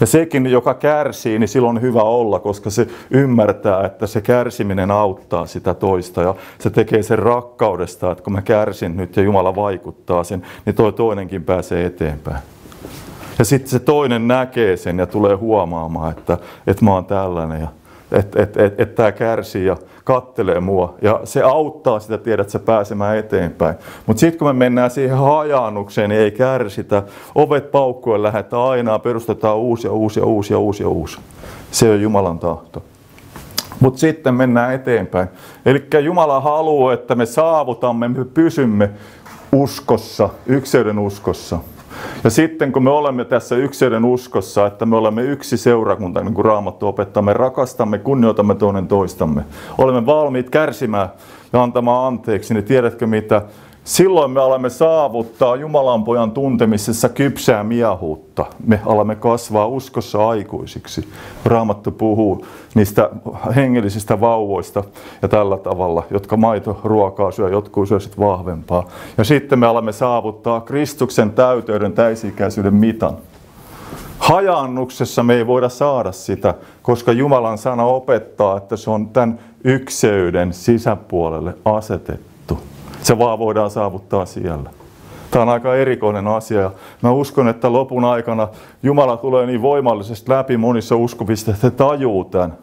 Ja sekin, joka kärsii, niin silloin on hyvä olla, koska se ymmärtää, että se kärsiminen auttaa sitä toista ja se tekee sen rakkaudesta, että kun mä kärsin nyt ja Jumala vaikuttaa sen, niin toi toinenkin pääsee eteenpäin. Ja sitten se toinen näkee sen ja tulee huomaamaan, että, että mä oon tällainen ja että et, et, et tämä kärsii ja kattelee mua. Ja se auttaa sitä, tiedät, sä pääsemään eteenpäin. Mutta sitten kun me mennään siihen hajaannukseen, niin ei kärsitä. Ovet paukkuen lähdetään aina, perustetaan uusia, uusia, uusia, uusia, uusia. Se on Jumalan tahto. Mutta sitten mennään eteenpäin. Eli Jumala haluaa, että me saavutamme, me pysymme uskossa, ykseyden uskossa. Ja sitten kun me olemme tässä yksilön uskossa, että me olemme yksi seurakunta, niin kuin Raamattu opettaa, me rakastamme, kunnioitamme toinen toistamme. Olemme valmiit kärsimään ja antamaan anteeksi, niin tiedätkö mitä? Silloin me alamme saavuttaa Jumalan pojan tuntemisessa kypsää miehuutta. Me alamme kasvaa uskossa aikuisiksi. Raamattu puhuu niistä hengellisistä vauvoista ja tällä tavalla, jotka maito ruokaa syö, jotkut syö sit vahvempaa. Ja sitten me alamme saavuttaa Kristuksen täyteyden täysikäisyyden mitan. Hajannuksessa me ei voida saada sitä, koska Jumalan sana opettaa, että se on tämän ykseyden sisäpuolelle asetettu. Se vaan voidaan saavuttaa siellä. Tämä on aika erikoinen asia mä uskon, että lopun aikana Jumala tulee niin voimallisesti läpi monissa uskovissa, että tajuu tämän.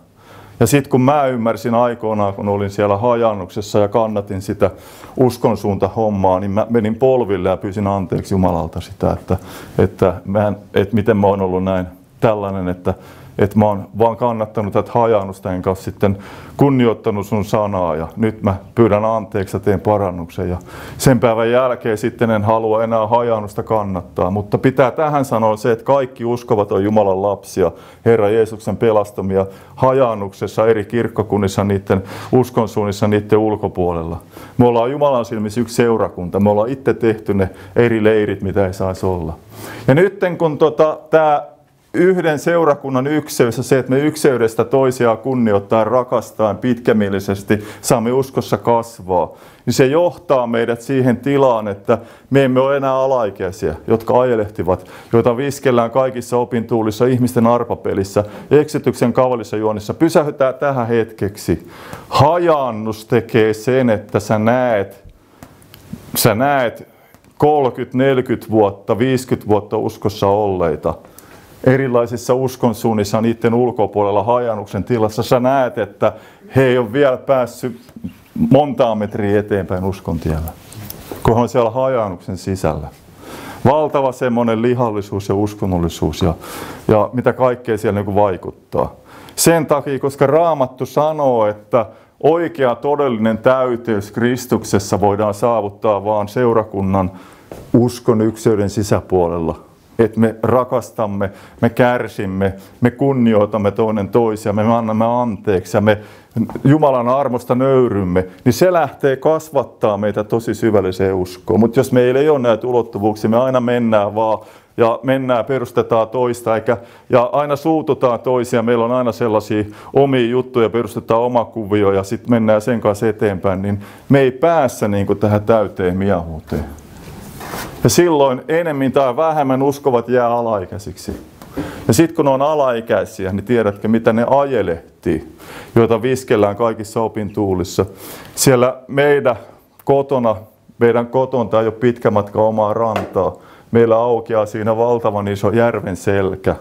Ja sitten kun mä ymmärsin aikoinaan, kun olin siellä hajannuksessa ja kannatin sitä uskonsuunta hommaa, niin mä menin polville ja pyysin anteeksi Jumalalta sitä, että, että, mä en, että miten mä oon ollut näin tällainen, että että mä oon vaan kannattanut tätä hajannusta enkä sitten kunnioittanut sun sanaa ja nyt mä pyydän anteeksi ja teen parannuksen ja sen päivän jälkeen sitten en halua enää hajannusta kannattaa, mutta pitää tähän sanoa se, että kaikki uskovat on Jumalan lapsia, Herra Jeesuksen pelastamia hajannuksessa eri kirkkokunnissa, niiden uskonsuunnissa, niiden ulkopuolella. Me ollaan Jumalan silmissä yksi seurakunta, me ollaan itse tehty ne eri leirit, mitä ei saisi olla. Ja nyt kun tota, tämä yhden seurakunnan ykseys ja se, että me ykseydestä toisiaan kunnioittaa rakastaa pitkämielisesti saamme uskossa kasvaa, niin se johtaa meidät siihen tilaan, että me emme ole enää alaikäisiä, jotka ajelehtivat, joita viskellään kaikissa opintuulissa, ihmisten arpapelissä, eksityksen kavalissa juonissa. Pysähytään tähän hetkeksi. Hajannus tekee sen, että sä näet, sä näet 30, 40 vuotta, 50 vuotta uskossa olleita – erilaisissa uskonsuunnissa niiden ulkopuolella hajannuksen tilassa, sä näet, että he ei ole vielä päässyt montaa metriä eteenpäin uskon tiellä, kun on siellä hajannuksen sisällä. Valtava semmoinen lihallisuus ja uskonnollisuus ja, ja mitä kaikkea siellä niin vaikuttaa. Sen takia, koska Raamattu sanoo, että oikea todellinen täyteys Kristuksessa voidaan saavuttaa vaan seurakunnan uskon yksilöiden sisäpuolella – että me rakastamme, me kärsimme, me kunnioitamme toinen toisia, me annamme anteeksi ja me Jumalan armosta nöyrymme, niin se lähtee kasvattaa meitä tosi syvälliseen uskoon. Mutta jos meillä ei ole näitä ulottuvuuksia, me aina mennään vaan ja mennään, perustetaan toista, eikä, ja aina suututaan toisia, meillä on aina sellaisia omia juttuja, perustetaan oma kuvio ja sitten mennään sen kanssa eteenpäin, niin me ei päässä niin tähän täyteen miehuuteen. Ja silloin enemmän tai vähemmän uskovat jää alaikäisiksi. Ja sitten kun ne on alaikäisiä, niin tiedätkö mitä ne ajelehtii, joita viskellään kaikissa opintuulissa. Siellä meidän kotona, meidän kotonta ei ole pitkä matka omaa rantaa. Meillä aukeaa siinä valtavan iso järven selkä.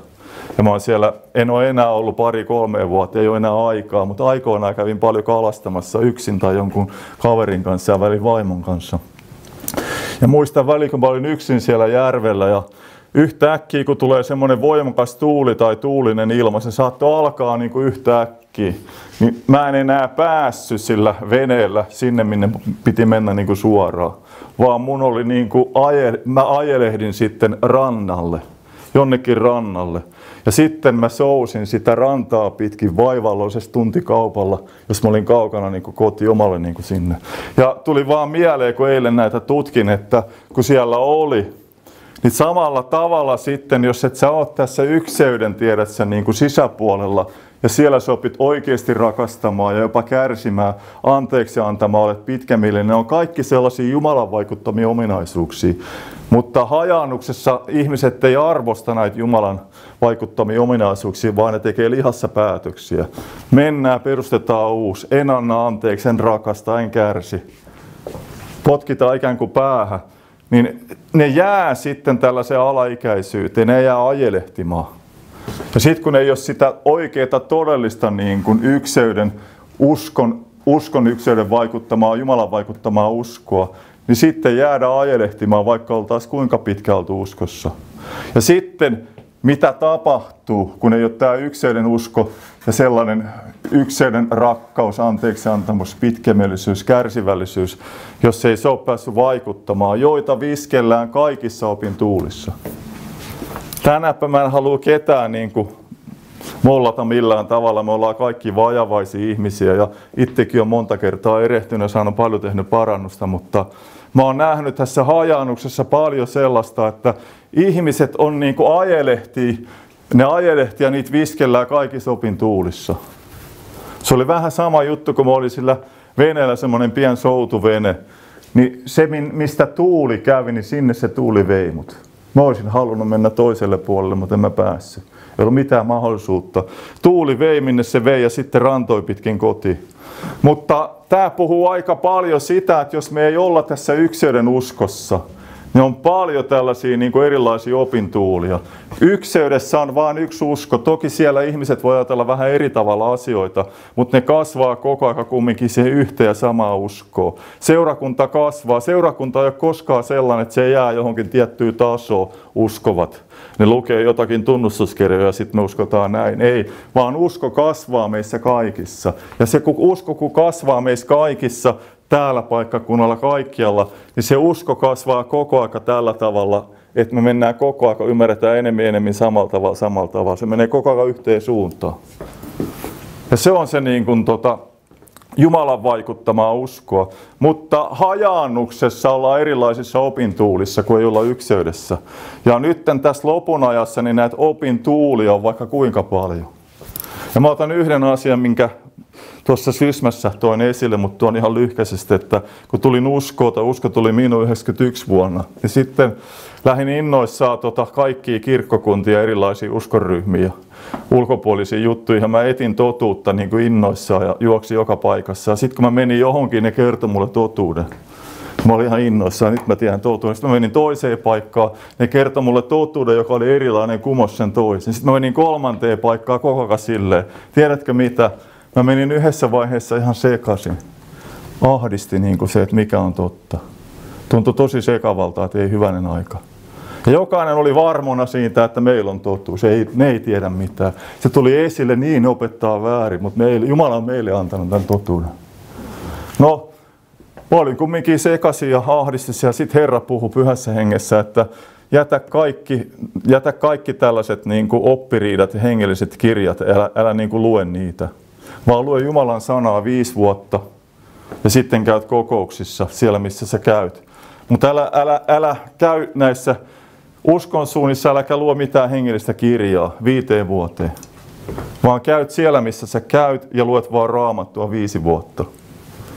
Ja mä siellä, en ole enää ollut pari-kolme vuotta, ei ole enää aikaa, mutta aikoinaan kävin paljon kalastamassa yksin tai jonkun kaverin kanssa ja välin vaimon kanssa. Ja muistan väliin, kun mä olin yksin siellä järvellä ja yhtäkkiä, kun tulee semmoinen voimakas tuuli tai tuulinen ilma, se saattoi alkaa niin kuin yhtäkkiä. Niin mä en enää päässyt sillä veneellä sinne, minne piti mennä niin kuin suoraan. Vaan mun oli niin kuin aje, mä ajelehdin sitten rannalle, jonnekin rannalle. Ja sitten mä sousin sitä rantaa pitkin vaivalloisessa tuntikaupalla, jos mä olin kaukana niin kuin koti omalle niin kuin sinne. Ja tuli vaan mieleen, kun eilen näitä tutkin, että kun siellä oli, niin samalla tavalla sitten, jos et sä oot tässä ykseyden, tiedät niin kuin sisäpuolella, ja siellä sä opit oikeasti rakastamaan ja jopa kärsimään, anteeksi antamaan, olet pitkämielinen. Ne on kaikki sellaisia Jumalan vaikuttamia ominaisuuksia. Mutta hajannuksessa ihmiset ei arvosta näitä Jumalan vaikuttamia ominaisuuksia, vaan ne tekee lihassa päätöksiä. Mennään, perustetaan uusi. En anna anteeksi, en rakasta, en kärsi. Potkitaan ikään kuin päähän. Niin ne jää sitten tällaiseen alaikäisyyteen, ne jää ajelehtimaan. Ja sitten kun ei ole sitä oikeaa todellista niin kuin ykseyden, uskon, uskon ykseyden vaikuttamaa, Jumalan vaikuttamaa uskoa, niin sitten jäädä ajelehtimaan, vaikka oltaisiin kuinka pitkälti uskossa. Ja sitten mitä tapahtuu, kun ei ole tämä ykseyden usko ja sellainen ykseyden rakkaus, anteeksiantamus, pitkämielisyys, kärsivällisyys, jos ei se ole päässyt vaikuttamaan, joita viskellään kaikissa opintuulissa. Tänäpä mä en halua ketään niin kuin mollata millään tavalla. Me ollaan kaikki vajavaisia ihmisiä ja itsekin on monta kertaa erehtynyt ja saanut paljon tehnyt parannusta, mutta mä oon nähnyt tässä hajannuksessa paljon sellaista, että ihmiset on niin kuin ajelehtii, ne ajelehtii ja niitä viskellään kaikissa opintuulissa. Se oli vähän sama juttu, kun mä olin sillä veneellä semmoinen pien soutuvene, niin se mistä tuuli kävi, niin sinne se tuuli vei mut. Mä olisin halunnut mennä toiselle puolelle, mutta en mä päässyt. Ei ollut mitään mahdollisuutta. Tuuli vei minne se vei ja sitten rantoi pitkin kotiin. Mutta tämä puhuu aika paljon sitä, että jos me ei olla tässä yksilön uskossa, niin on paljon tällaisia niin kuin erilaisia opintuulia. Ykseydessä on vain yksi usko. Toki siellä ihmiset voi ajatella vähän eri tavalla asioita, mutta ne kasvaa koko ajan kumminkin siihen yhteen ja samaa uskoa. Seurakunta kasvaa. Seurakunta ei ole koskaan sellainen, että se jää johonkin tiettyyn tasoon uskovat. Ne lukee jotakin tunnustuskirjoja ja sitten me uskotaan näin. Ei, vaan usko kasvaa meissä kaikissa. Ja se kun usko kun kasvaa meissä kaikissa, täällä paikkakunnalla kaikkialla, niin se usko kasvaa koko aika tällä tavalla, että me mennään koko aika, ymmärretään enemmän enemmän samalla tavalla, samalla tavalla. Se menee koko ajan yhteen suuntaan. Ja se on se niin kuin, tota, Jumalan vaikuttamaa uskoa. Mutta hajaannuksessa ollaan erilaisissa opintuulissa, kuin ei olla ykseydessä. Ja nyt tässä lopun ajassa niin näitä opintuulia on vaikka kuinka paljon. Ja mä otan yhden asian, minkä tuossa Sysmässä toin esille, mutta tuon ihan lyhkäisesti, että kun tulin uskoa, tai usko tuli minun 91 vuonna, niin sitten lähdin innoissaan tota kaikkia kirkkokuntia, erilaisia uskoryhmiä, ulkopuolisia juttuja, ja mä etin totuutta niin kuin innoissaan ja juoksi joka paikassa. Sitten kun mä menin johonkin, ne kertoi mulle totuuden. Mä olin ihan innoissaan, nyt mä tiedän totuuden. Sitten mä menin toiseen paikkaan, ne kertoi mulle totuuden, joka oli erilainen, kumos sen toisen. Sitten mä menin kolmanteen paikkaan koko ajan silleen, tiedätkö mitä, Mä menin yhdessä vaiheessa ihan sekaisin. Ahdisti niin kuin se, että mikä on totta. Tuntui tosi sekavalta, että ei hyvänen aika. Ja jokainen oli varmona siitä, että meillä on totuus. Ei, ne ei tiedä mitään. Se tuli esille niin opettaa väärin, mutta meille, Jumala on meille antanut tämän totuuden. No, mä olin kumminkin sekaisin ja ahdistissa ja sitten Herra puhui pyhässä hengessä, että jätä kaikki, jätä kaikki tällaiset niin kuin oppiriidat ja hengelliset kirjat, älä, älä niin kuin lue niitä vaan lue Jumalan sanaa viisi vuotta ja sitten käyt kokouksissa siellä, missä sä käyt. Mutta älä, älä, älä käy näissä uskon suunnissa, äläkä luo mitään hengellistä kirjaa viiteen vuoteen. Vaan käyt siellä, missä sä käyt ja luet vaan raamattua viisi vuotta.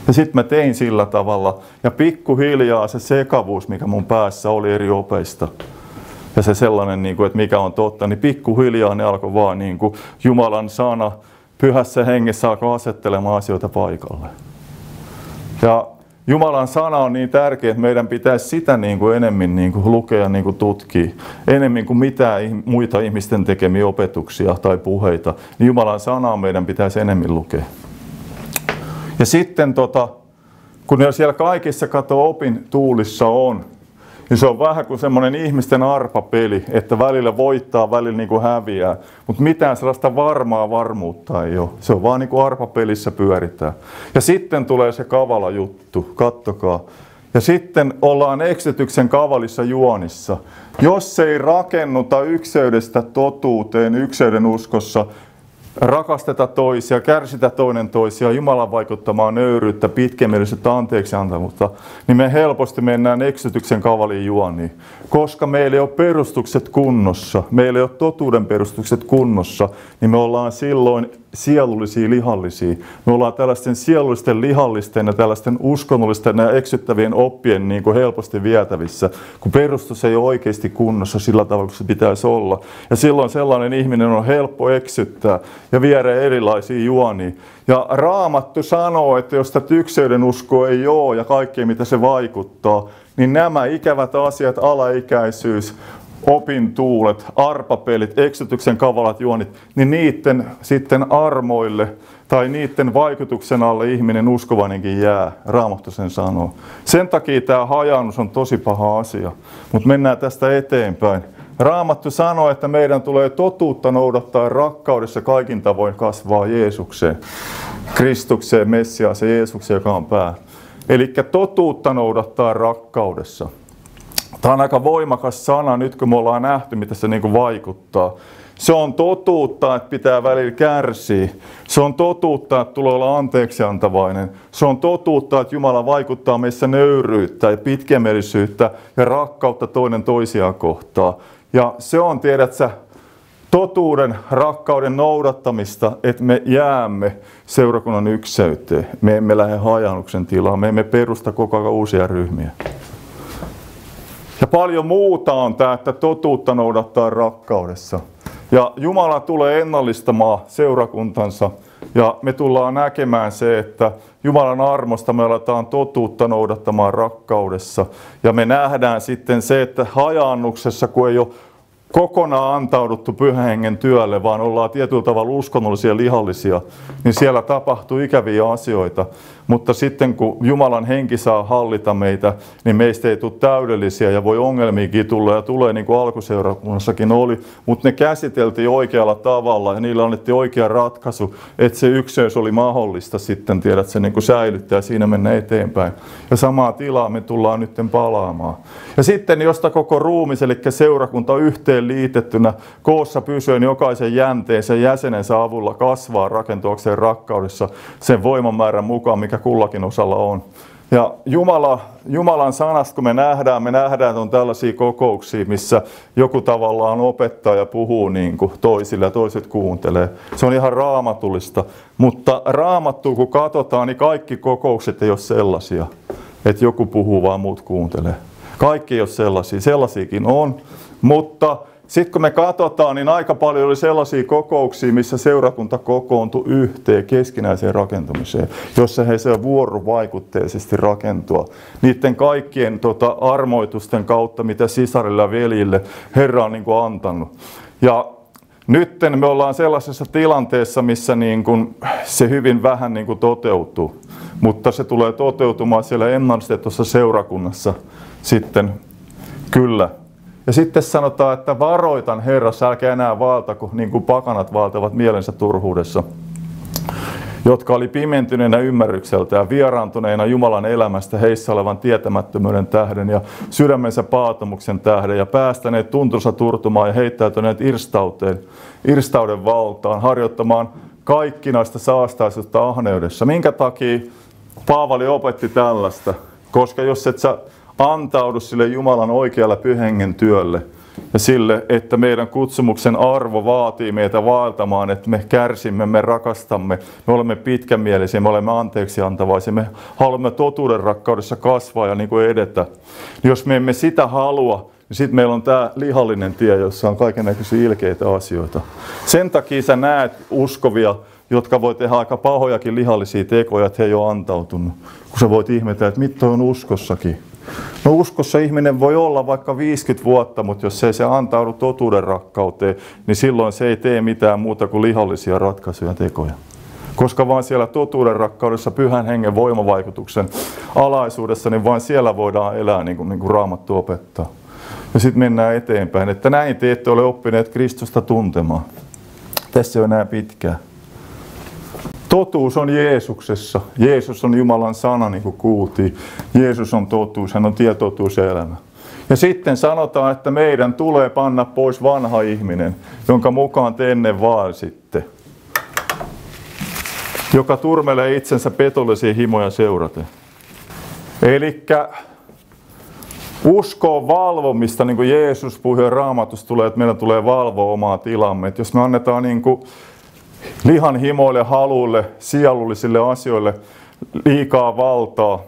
Ja sitten mä tein sillä tavalla. Ja pikkuhiljaa se sekavuus, mikä mun päässä oli eri opeista, ja se sellainen, niin kuin, että mikä on totta, niin pikkuhiljaa ne alkoi vaan niin kuin Jumalan sana pyhässä hengessä alkoi asettelemaan asioita paikalle. Ja Jumalan sana on niin tärkeä, että meidän pitäisi sitä niin kuin enemmän niin kuin lukea, niin kuin tutkia, enemmän kuin mitään muita ihmisten tekemiä opetuksia tai puheita. Niin Jumalan sanaa meidän pitäisi enemmän lukea. Ja sitten tota, kun ne siellä kaikissa kato opin tuulissa on, niin se on vähän kuin semmoinen ihmisten arpapeli, että välillä voittaa, välillä niin kuin häviää. Mutta mitään sellaista varmaa varmuutta ei ole. Se on vaan niin kuin arpapelissä pyöritään. Ja sitten tulee se kavala juttu, kattokaa. Ja sitten ollaan eksytyksen kavalissa juonissa. Jos ei rakennuta ykseydestä totuuteen, ykseyden uskossa, rakasteta toisia, kärsitä toinen toisia, Jumalan vaikuttamaa nöyryyttä, pitkemielisyyttä, anteeksiantamusta, niin me helposti mennään eksytyksen kavaliin juoniin. Koska meillä ei ole perustukset kunnossa, meillä ei ole totuuden perustukset kunnossa, niin me ollaan silloin sielullisia lihallisia. Me ollaan tällaisten sielullisten lihallisten ja tällaisten uskonnollisten ja eksyttävien oppien niin kuin helposti vietävissä, kun perustus ei ole oikeasti kunnossa sillä tavalla kuin se pitäisi olla. Ja silloin sellainen ihminen on helppo eksyttää ja viedä erilaisia juonia. Ja Raamattu sanoo, että jos tätä ykseyden uskoa ei ole ja kaikkea mitä se vaikuttaa, niin nämä ikävät asiat, alaikäisyys, opintuulet, arpapelit, eksytyksen kavalat juonit, niin niiden sitten armoille tai niiden vaikutuksen alle ihminen uskovaninkin jää, Raamattu sen sanoo. Sen takia tämä hajannus on tosi paha asia, mutta mennään tästä eteenpäin. Raamattu sanoo, että meidän tulee totuutta noudattaa rakkaudessa kaikin tavoin kasvaa Jeesukseen, Kristukseen, Messiaaseen, Jeesukseen, joka on pää. Eli totuutta noudattaa rakkaudessa. Tämä on aika voimakas sana nyt, kun me ollaan nähty, mitä se niin vaikuttaa. Se on totuutta, että pitää välillä kärsiä. Se on totuutta, että tulee olla anteeksiantavainen. Se on totuutta, että Jumala vaikuttaa meissä nöyryyttä ja pitkemielisyyttä ja rakkautta toinen toisia kohtaa. Ja se on, tiedät sä, totuuden, rakkauden noudattamista, että me jäämme seurakunnan ykseyteen. Me emme lähde hajannuksen tilaan, me emme perusta koko ajan uusia ryhmiä. Ja paljon muuta on tämä, että totuutta noudattaa rakkaudessa. Ja Jumala tulee ennallistamaan seurakuntansa Ja me tullaan näkemään se, että Jumalan armosta me aletaan totuutta noudattamaan rakkaudessa. Ja me nähdään sitten se, että hajannuksessa, kun ei ole kokonaan antauduttu pyhän hengen työlle, vaan ollaan tietyllä tavalla uskonnollisia lihallisia, niin siellä tapahtuu ikäviä asioita. Mutta sitten kun Jumalan henki saa hallita meitä, niin meistä ei tule täydellisiä ja voi ongelmiakin tulla ja tulee niin kuin alkuseurakunnassakin oli, mutta ne käsiteltiin oikealla tavalla ja niillä annettiin oikea ratkaisu, että se ykseys oli mahdollista sitten, tiedät, se niin kuin säilyttää ja siinä mennä eteenpäin. Ja samaa tilaa me tullaan nyt palaamaan. Ja sitten josta koko ruumis, eli seurakunta yhteen liitettynä, koossa pysyen jokaisen jänteensä jäsenensä avulla kasvaa rakentuakseen rakkaudessa sen voimamäärän mukaan, mikä kullakin osalla on. Ja Jumala, Jumalan sanasta, kun me nähdään, me nähdään, että on tällaisia kokouksia, missä joku tavallaan opettaa ja puhuu niin kuin toisille ja toiset kuuntelee. Se on ihan raamatullista. Mutta raamattu, kun katsotaan, niin kaikki kokoukset ei ole sellaisia, että joku puhuu vaan muut kuuntelee. Kaikki ei ole sellaisia. Sellaisiakin on, mutta sitten kun me katsotaan, niin aika paljon oli sellaisia kokouksia, missä seurakunta kokoontui yhteen keskinäiseen rakentamiseen, jossa he se vuorovaikutteisesti rakentua. Niiden kaikkien tota, armoitusten kautta, mitä sisarille ja veljille Herra on niin kuin antanut. Ja nyt me ollaan sellaisessa tilanteessa, missä niin kuin se hyvin vähän niin kuin toteutuu, mutta se tulee toteutumaan siellä ennallistetussa seurakunnassa sitten kyllä ja sitten sanotaan, että varoitan Herra, älkää enää valta, kun niin kuin pakanat valtavat mielensä turhuudessa, jotka oli pimentyneenä ymmärrykseltä ja vieraantuneena Jumalan elämästä heissä olevan tietämättömyyden tähden ja sydämensä paatumuksen tähden ja päästäneet tuntunsa turtumaan ja heittäytyneet irstauteen, irstauden valtaan, harjoittamaan kaikkinaista saastaisuutta ahneudessa. Minkä takia Paavali opetti tällaista? Koska jos et sä antaudu sille Jumalan oikealle pyhengen työlle ja sille, että meidän kutsumuksen arvo vaatii meitä vaeltamaan, että me kärsimme, me rakastamme, me olemme pitkämielisiä, me olemme anteeksi antavaisia, me haluamme totuuden rakkaudessa kasvaa ja niin kuin edetä. Jos me emme sitä halua, niin sitten meillä on tämä lihallinen tie, jossa on kaikenlaisia ilkeitä asioita. Sen takia sä näet uskovia, jotka voi tehdä aika pahojakin lihallisia tekoja, että he ei ole antautunut. Kun sä voit ihmetellä, että mitä on uskossakin. No uskossa ihminen voi olla vaikka 50 vuotta, mutta jos ei se antaudu totuuden rakkauteen, niin silloin se ei tee mitään muuta kuin lihallisia ratkaisuja ja tekoja. Koska vain siellä totuuden rakkaudessa, pyhän hengen voimavaikutuksen alaisuudessa, niin vain siellä voidaan elää niin kuin, niin kuin Raamattu opettaa. Ja sitten mennään eteenpäin, että näin te ette ole oppineet Kristusta tuntemaan. Tässä on enää pitkään. Totuus on Jeesuksessa. Jeesus on Jumalan sana, niin kuin kuultiin. Jeesus on totuus, hän on tietotuus ja elämä. Ja sitten sanotaan, että meidän tulee panna pois vanha ihminen, jonka mukaan te ennen vaelsitte, joka turmelee itsensä petollisia himoja seuraten. Eli usko valvomista, niin kuin Jeesus puhui raamatus tulee, että meidän tulee valvoa omaa tilamme. Että jos me annetaan niin kuin lihan himoille, haluille, sielullisille asioille liikaa valtaa,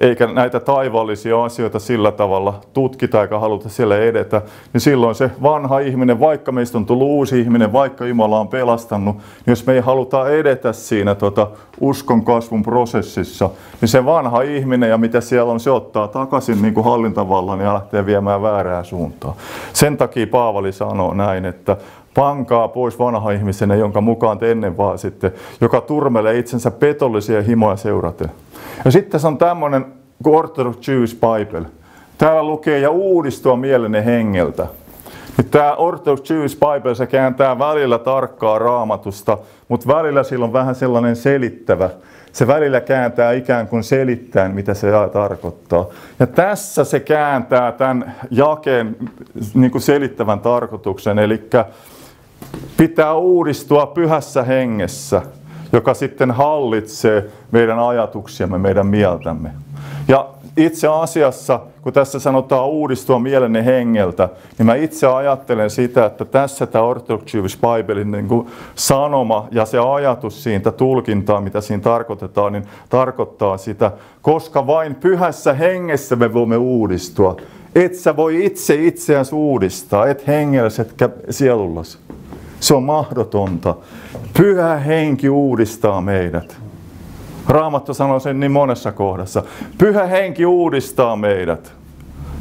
eikä näitä taivaallisia asioita sillä tavalla tutkita eikä haluta siellä edetä, niin silloin se vanha ihminen, vaikka meistä on tullut uusi ihminen, vaikka Jumala on pelastanut, niin jos me ei haluta edetä siinä tota, uskon kasvun prosessissa, niin se vanha ihminen ja mitä siellä on, se ottaa takaisin niin kuin hallintavallan ja lähtee viemään väärää suuntaan. Sen takia Paavali sanoo näin, että Pankaa pois vanha ihmisenä, jonka mukaan te ennen vaan sitten, joka turmelee itsensä petollisia himoja seuraten. Ja sitten tässä on tämmöinen Orthodox Jewish Bible. Täällä lukee ja uudistua mielenne hengeltä. Nyt tämä Orthodox Jewish Bible, se kääntää välillä tarkkaa raamatusta, mutta välillä sillä on vähän sellainen selittävä. Se välillä kääntää ikään kuin selittäen, mitä se tarkoittaa. Ja tässä se kääntää tämän jakeen niin kuin selittävän tarkoituksen. Eli pitää uudistua pyhässä hengessä, joka sitten hallitsee meidän ajatuksiamme, meidän mieltämme. Ja itse asiassa, kun tässä sanotaan uudistua mielenne hengeltä, niin mä itse ajattelen sitä, että tässä tämä Orthodox Jewish niin kuin sanoma ja se ajatus siitä tulkintaa, mitä siinä tarkoitetaan, niin tarkoittaa sitä, koska vain pyhässä hengessä me voimme uudistua. Et sä voi itse itseäsi uudistaa, et hengellä, etkä sielullasi. Se on mahdotonta. Pyhä henki uudistaa meidät. Raamattu sanoo sen niin monessa kohdassa. Pyhä henki uudistaa meidät.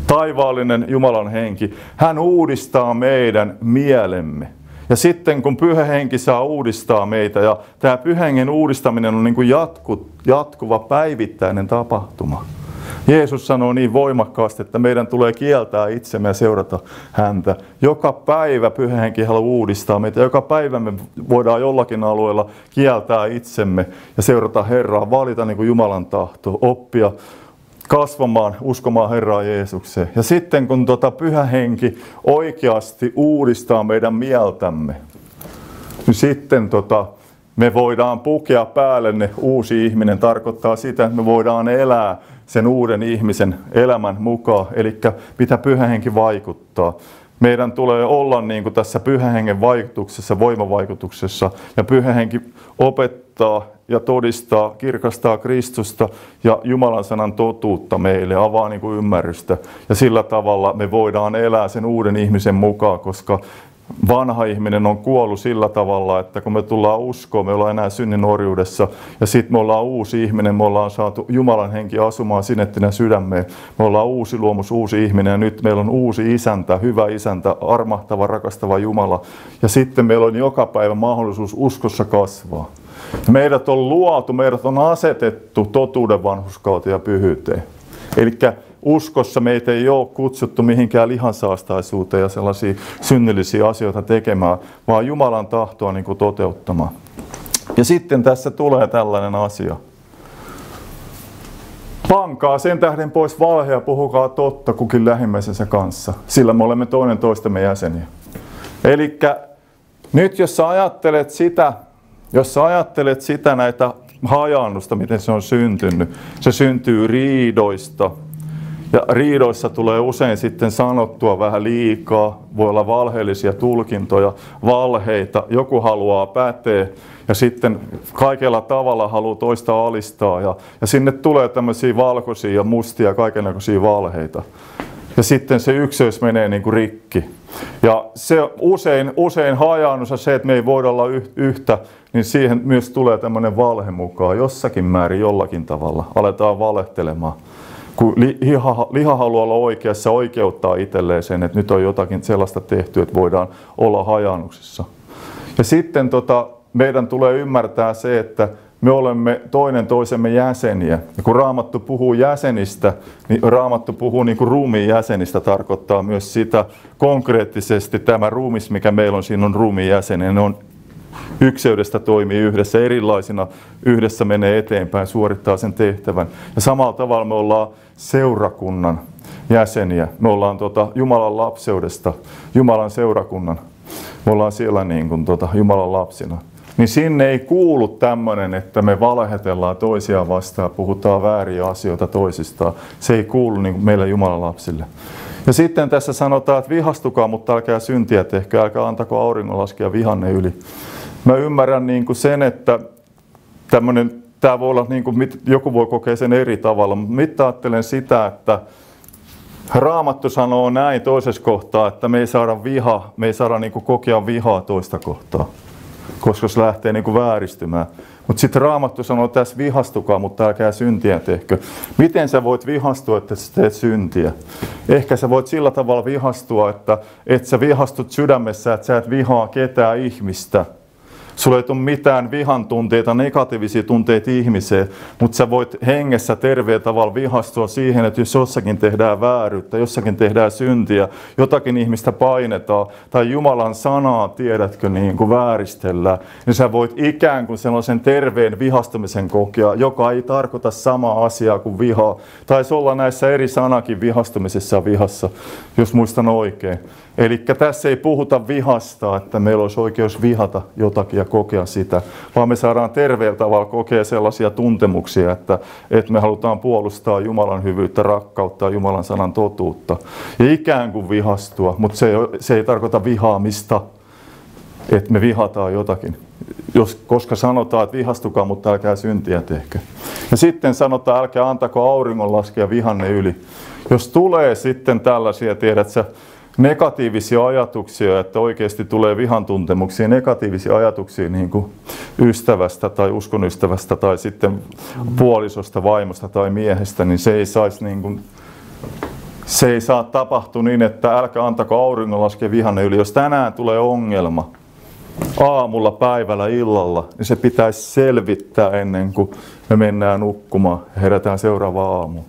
Taivaallinen Jumalan henki. Hän uudistaa meidän mielemme. Ja sitten kun pyhä henki saa uudistaa meitä, ja tämä pyhän uudistaminen on niin kuin jatku, jatkuva päivittäinen tapahtuma. Jeesus sanoo niin voimakkaasti, että meidän tulee kieltää itsemme ja seurata häntä. Joka päivä pyhä henki haluaa uudistaa meitä. Joka päivä me voidaan jollakin alueella kieltää itsemme ja seurata Herraa, valita niin kuin Jumalan tahto, oppia kasvamaan, uskomaan Herraa Jeesukseen. Ja sitten kun tota pyhä henki oikeasti uudistaa meidän mieltämme, niin sitten tota, me voidaan pukea päällenne uusi ihminen. Tarkoittaa sitä, että me voidaan elää sen uuden ihmisen elämän mukaan, eli mitä pyhä henki vaikuttaa. Meidän tulee olla niin kuin tässä pyhän hengen vaikutuksessa, voimavaikutuksessa, ja pyhä henki opettaa ja todistaa, kirkastaa Kristusta ja Jumalan sanan totuutta meille, avaa niin kuin ymmärrystä. Ja sillä tavalla me voidaan elää sen uuden ihmisen mukaan, koska vanha ihminen on kuollut sillä tavalla, että kun me tullaan uskoon, me ollaan enää synnin orjuudessa ja sitten me ollaan uusi ihminen, me ollaan saatu Jumalan henki asumaan sinettinä sydämeen. Me ollaan uusi luomus, uusi ihminen ja nyt meillä on uusi isäntä, hyvä isäntä, armahtava, rakastava Jumala. Ja sitten meillä on joka päivä mahdollisuus uskossa kasvaa. Meidät on luotu, meidät on asetettu totuuden vanhuskauteen ja pyhyyteen. Eli uskossa meitä ei ole kutsuttu mihinkään lihansaastaisuuteen ja sellaisia synnillisiä asioita tekemään, vaan Jumalan tahtoa niin kuin toteuttamaan. Ja sitten tässä tulee tällainen asia. Pankaa sen tähden pois valhe ja puhukaa totta kukin lähimmäisensä kanssa, sillä me olemme toinen toistemme jäseniä. Eli nyt jos sä ajattelet sitä, jos sä ajattelet sitä näitä hajannusta, miten se on syntynyt, se syntyy riidoista, ja riidoissa tulee usein sitten sanottua vähän liikaa, voi olla valheellisia tulkintoja, valheita, joku haluaa päteä ja sitten kaikella tavalla haluaa toista alistaa ja, ja sinne tulee tämmöisiä valkoisia ja mustia kaikenlaisia valheita. Ja sitten se ykseys menee niin kuin rikki. Ja se usein, usein hajaannus se, että me ei voida olla yhtä, niin siihen myös tulee tämmöinen valhe mukaan jossakin määrin jollakin tavalla. Aletaan valehtelemaan kun liha, liha haluaa olla oikeassa, oikeuttaa itselleen sen, että nyt on jotakin sellaista tehty, että voidaan olla hajannuksissa. Ja sitten tota, meidän tulee ymmärtää se, että me olemme toinen toisemme jäseniä. Ja kun Raamattu puhuu jäsenistä, niin Raamattu puhuu niin kuin ruumiin jäsenistä, tarkoittaa myös sitä konkreettisesti tämä ruumis, mikä meillä on, siinä on ruumiin jäseniä. Ne on ykseydestä toimii yhdessä, erilaisina yhdessä menee eteenpäin, suorittaa sen tehtävän. Ja samalla tavalla me ollaan seurakunnan jäseniä. Me ollaan tota Jumalan lapseudesta, Jumalan seurakunnan. Me ollaan siellä niin kuin tota Jumalan lapsina. Niin sinne ei kuulu tämmöinen, että me valhetellaan toisia vastaan, puhutaan vääriä asioita toisistaan. Se ei kuulu niin meille Jumalan lapsille. Ja sitten tässä sanotaan, että vihastukaa, mutta älkää syntiä tehkää, älkää antako auringon laskea vihanne yli. Mä ymmärrän niin kuin sen, että tämmöinen, tämä voi olla, niin kuin, joku voi kokea sen eri tavalla, mutta mitä ajattelen sitä, että Raamattu sanoo näin toisessa kohtaa, että me ei saada viha, me ei saada niin kuin kokea vihaa toista kohtaa, koska se lähtee niin kuin vääristymään. Mutta sitten Raamattu sanoo tässä vihastukaa, mutta älkää syntiä tehkö. Miten sä voit vihastua, että sä teet syntiä? Ehkä sä voit sillä tavalla vihastua, että et sä vihastut sydämessä, että sä et vihaa ketään ihmistä – Sulla ei tule mitään vihan tunteita, negatiivisia tunteita ihmiseen, mutta sä voit hengessä terveellä tavalla vihastua siihen, että jos jossakin tehdään vääryyttä, jossakin tehdään syntiä, jotakin ihmistä painetaan, tai Jumalan sanaa, tiedätkö, niin kuin vääristellään, niin sä voit ikään kuin sellaisen terveen vihastumisen kokea, joka ei tarkoita samaa asiaa kuin viha. Taisi olla näissä eri sanakin vihastumisessa ja vihassa, jos muistan oikein. Eli tässä ei puhuta vihasta, että meillä olisi oikeus vihata jotakin ja kokea sitä, vaan me saadaan terveellä tavalla kokea sellaisia tuntemuksia, että, että me halutaan puolustaa Jumalan hyvyyttä, rakkautta, Jumalan sanan totuutta. Ja ikään kuin vihastua, mutta se ei, se ei tarkoita vihaamista, että me vihataan jotakin. Jos, koska sanotaan, että vihastukaa, mutta älkää syntiä tehkö. Ja sitten sanotaan, älkää antako auringon laskea vihanne yli. Jos tulee sitten tällaisia, tiedät sä, negatiivisia ajatuksia, että oikeasti tulee vihan tuntemuksia, negatiivisia ajatuksia niin kuin ystävästä tai uskonystävästä tai sitten puolisosta, vaimosta tai miehestä, niin se ei saisi niin kuin, se ei saa tapahtua niin, että älkää antako auringon laskea vihanne yli. Jos tänään tulee ongelma, aamulla, päivällä, illalla, niin se pitäisi selvittää ennen kuin me mennään nukkumaan herätään seuraava aamu.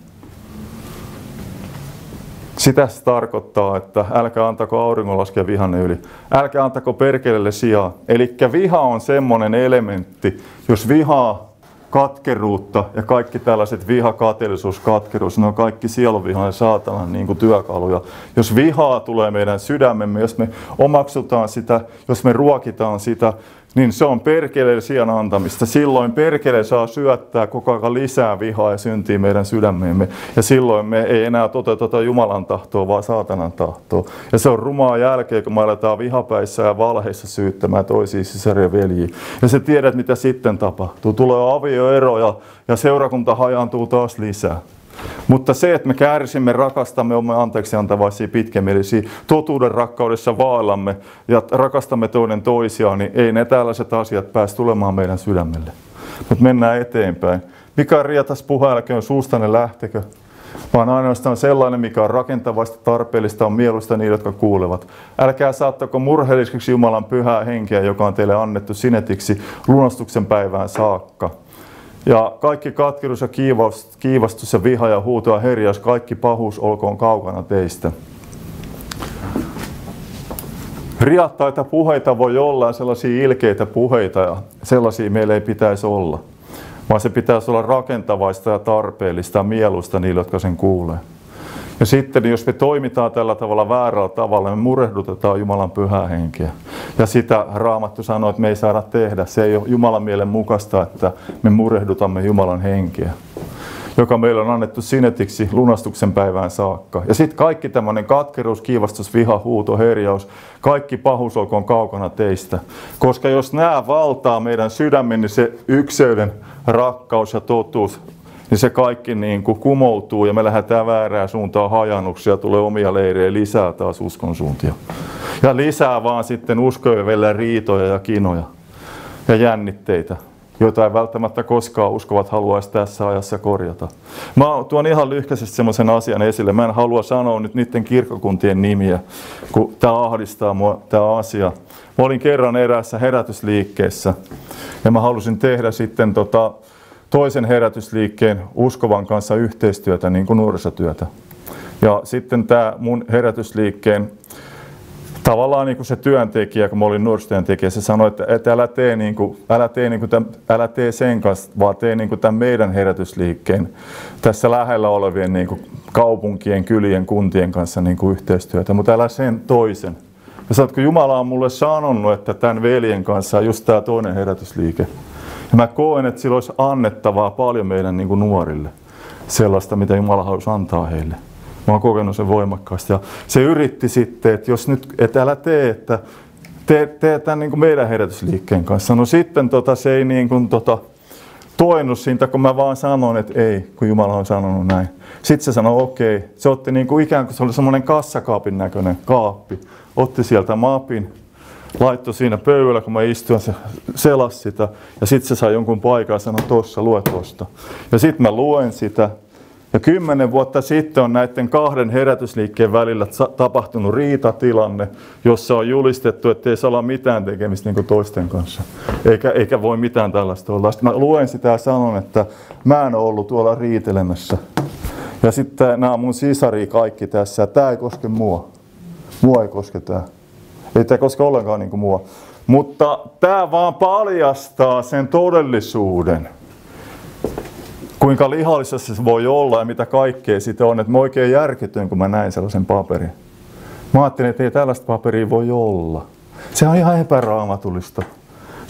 Sitä se tarkoittaa, että älkää antako auringon laskea vihanne yli. Älkää antako perkeleelle sijaa. Eli viha on semmoinen elementti, jos vihaa katkeruutta ja kaikki tällaiset viha, kateellisuus, katkeruus, ne on kaikki sielunvihan ja saatanan niin kuin työkaluja. Jos vihaa tulee meidän sydämemme, jos me omaksutaan sitä, jos me ruokitaan sitä, niin se on perkeleen sijan antamista. Silloin perkele saa syöttää koko ajan lisää vihaa ja syntiä meidän sydämeemme. Ja silloin me ei enää toteuteta Jumalan tahtoa, vaan saatanan tahtoa. Ja se on rumaa jälkeen, kun me aletaan vihapäissä ja valheissa syyttämään toisia sisaria ja veljiä. Ja se tiedät, mitä sitten tapahtuu. Tulee avioeroja ja seurakunta hajaantuu taas lisää. Mutta se, että me kärsimme, rakastamme, olemme anteeksi antavaisia, pitkämielisiä, totuuden rakkaudessa vaalamme ja rakastamme toinen toisiaan, niin ei ne tällaiset asiat pääse tulemaan meidän sydämelle. Mutta mennään eteenpäin. Mikä rietas puhe, älköön suustanne lähtekö, vaan ainoastaan sellainen, mikä on rakentavasti tarpeellista, on mieluista niille, jotka kuulevat. Älkää saattako murheelliseksi Jumalan pyhää henkeä, joka on teille annettu sinetiksi lunastuksen päivään saakka. Ja kaikki katkeruus ja kiivastus ja viha ja huuto ja herjaus, kaikki pahuus olkoon kaukana teistä. Riattaita puheita voi olla ja sellaisia ilkeitä puheita ja sellaisia meillä ei pitäisi olla. Vaan se pitäisi olla rakentavaista ja tarpeellista ja mieluista niille, jotka sen kuulee. Ja sitten jos me toimitaan tällä tavalla väärällä tavalla, me murehdutetaan Jumalan pyhää henkeä. Ja sitä Raamattu sanoo, että me ei saada tehdä. Se ei ole Jumalan mielen mukaista, että me murehdutamme Jumalan henkeä joka meillä on annettu sinetiksi lunastuksen päivään saakka. Ja sitten kaikki tämmöinen katkeruus, kiivastus, viha, huuto, herjaus, kaikki pahuus olkoon kaukana teistä. Koska jos nämä valtaa meidän sydämen, niin se ykseyden rakkaus ja totuus niin se kaikki niin kuin kumoutuu ja me lähdetään väärään suuntaan hajannuksia, tulee omia leirejä lisää taas uskon suuntia. Ja lisää vaan sitten uskoja riitoja ja kinoja ja jännitteitä, joita ei välttämättä koskaan uskovat haluaisi tässä ajassa korjata. Mä tuon ihan lyhkäisesti semmoisen asian esille. Mä en halua sanoa nyt niiden kirkkokuntien nimiä, kun tämä ahdistaa mua, tämä asia. Mä olin kerran eräässä herätysliikkeessä ja mä halusin tehdä sitten tota, toisen herätysliikkeen uskovan kanssa yhteistyötä, niin kuin nuorisotyötä. Ja sitten tämä mun herätysliikkeen tavallaan niin kuin se työntekijä, kun mä olin nuorisotyöntekijä, se sanoi, että, että älä, tee niin kuin, älä, tee niin kuin tämän, älä tee sen kanssa, vaan tee niin kuin tämän meidän herätysliikkeen tässä lähellä olevien niin kuin kaupunkien, kylien, kuntien kanssa niin kuin yhteistyötä, mutta älä sen toisen. Ja sä Jumala on mulle sanonut, että tämän veljen kanssa on just tämä toinen herätysliike. Ja mä koen, että sillä olisi annettavaa paljon meidän niin kuin nuorille. Sellaista, mitä Jumala haluaisi antaa heille. Mä oon kokenut sen voimakkaasti. Ja se yritti sitten, että jos nyt, että älä tee, että tee, tee tämän niin kuin meidän herätysliikkeen kanssa. No sitten tota, se ei niin kuin, tota, toinut siitä, kun mä vaan sanon, että ei, kun Jumala on sanonut näin. Sitten se sanoi, okei. Okay. Se otti niin kuin ikään kuin se oli semmoinen kassakaapin näköinen kaappi. Otti sieltä mapin, laittoi siinä pöydällä, kun mä istuin, se selas sitä. Ja sitten se sai jonkun paikan ja sanoi, tuossa, lue tuosta. Ja sitten mä luen sitä. Ja kymmenen vuotta sitten on näiden kahden herätysliikkeen välillä tapahtunut riitatilanne, jossa on julistettu, että ei saa olla mitään tekemistä niin toisten kanssa. Eikä, eikä voi mitään tällaista olla. Sitten mä luen sitä ja sanon, että mä en ole ollut tuolla riitelemässä. Ja sitten nämä mun sisari kaikki tässä. Tämä ei koske mua. Mua ei koske tämä. Ei koske ollenkaan niin kuin mua. Mutta tämä vaan paljastaa sen todellisuuden, kuinka lihallisessa se voi olla ja mitä kaikkea sitä on. Että mä oikein järkytyin, kun mä näin sellaisen paperin. Mä ajattelin, että ei tällaista paperia voi olla. Se on ihan epäraamatullista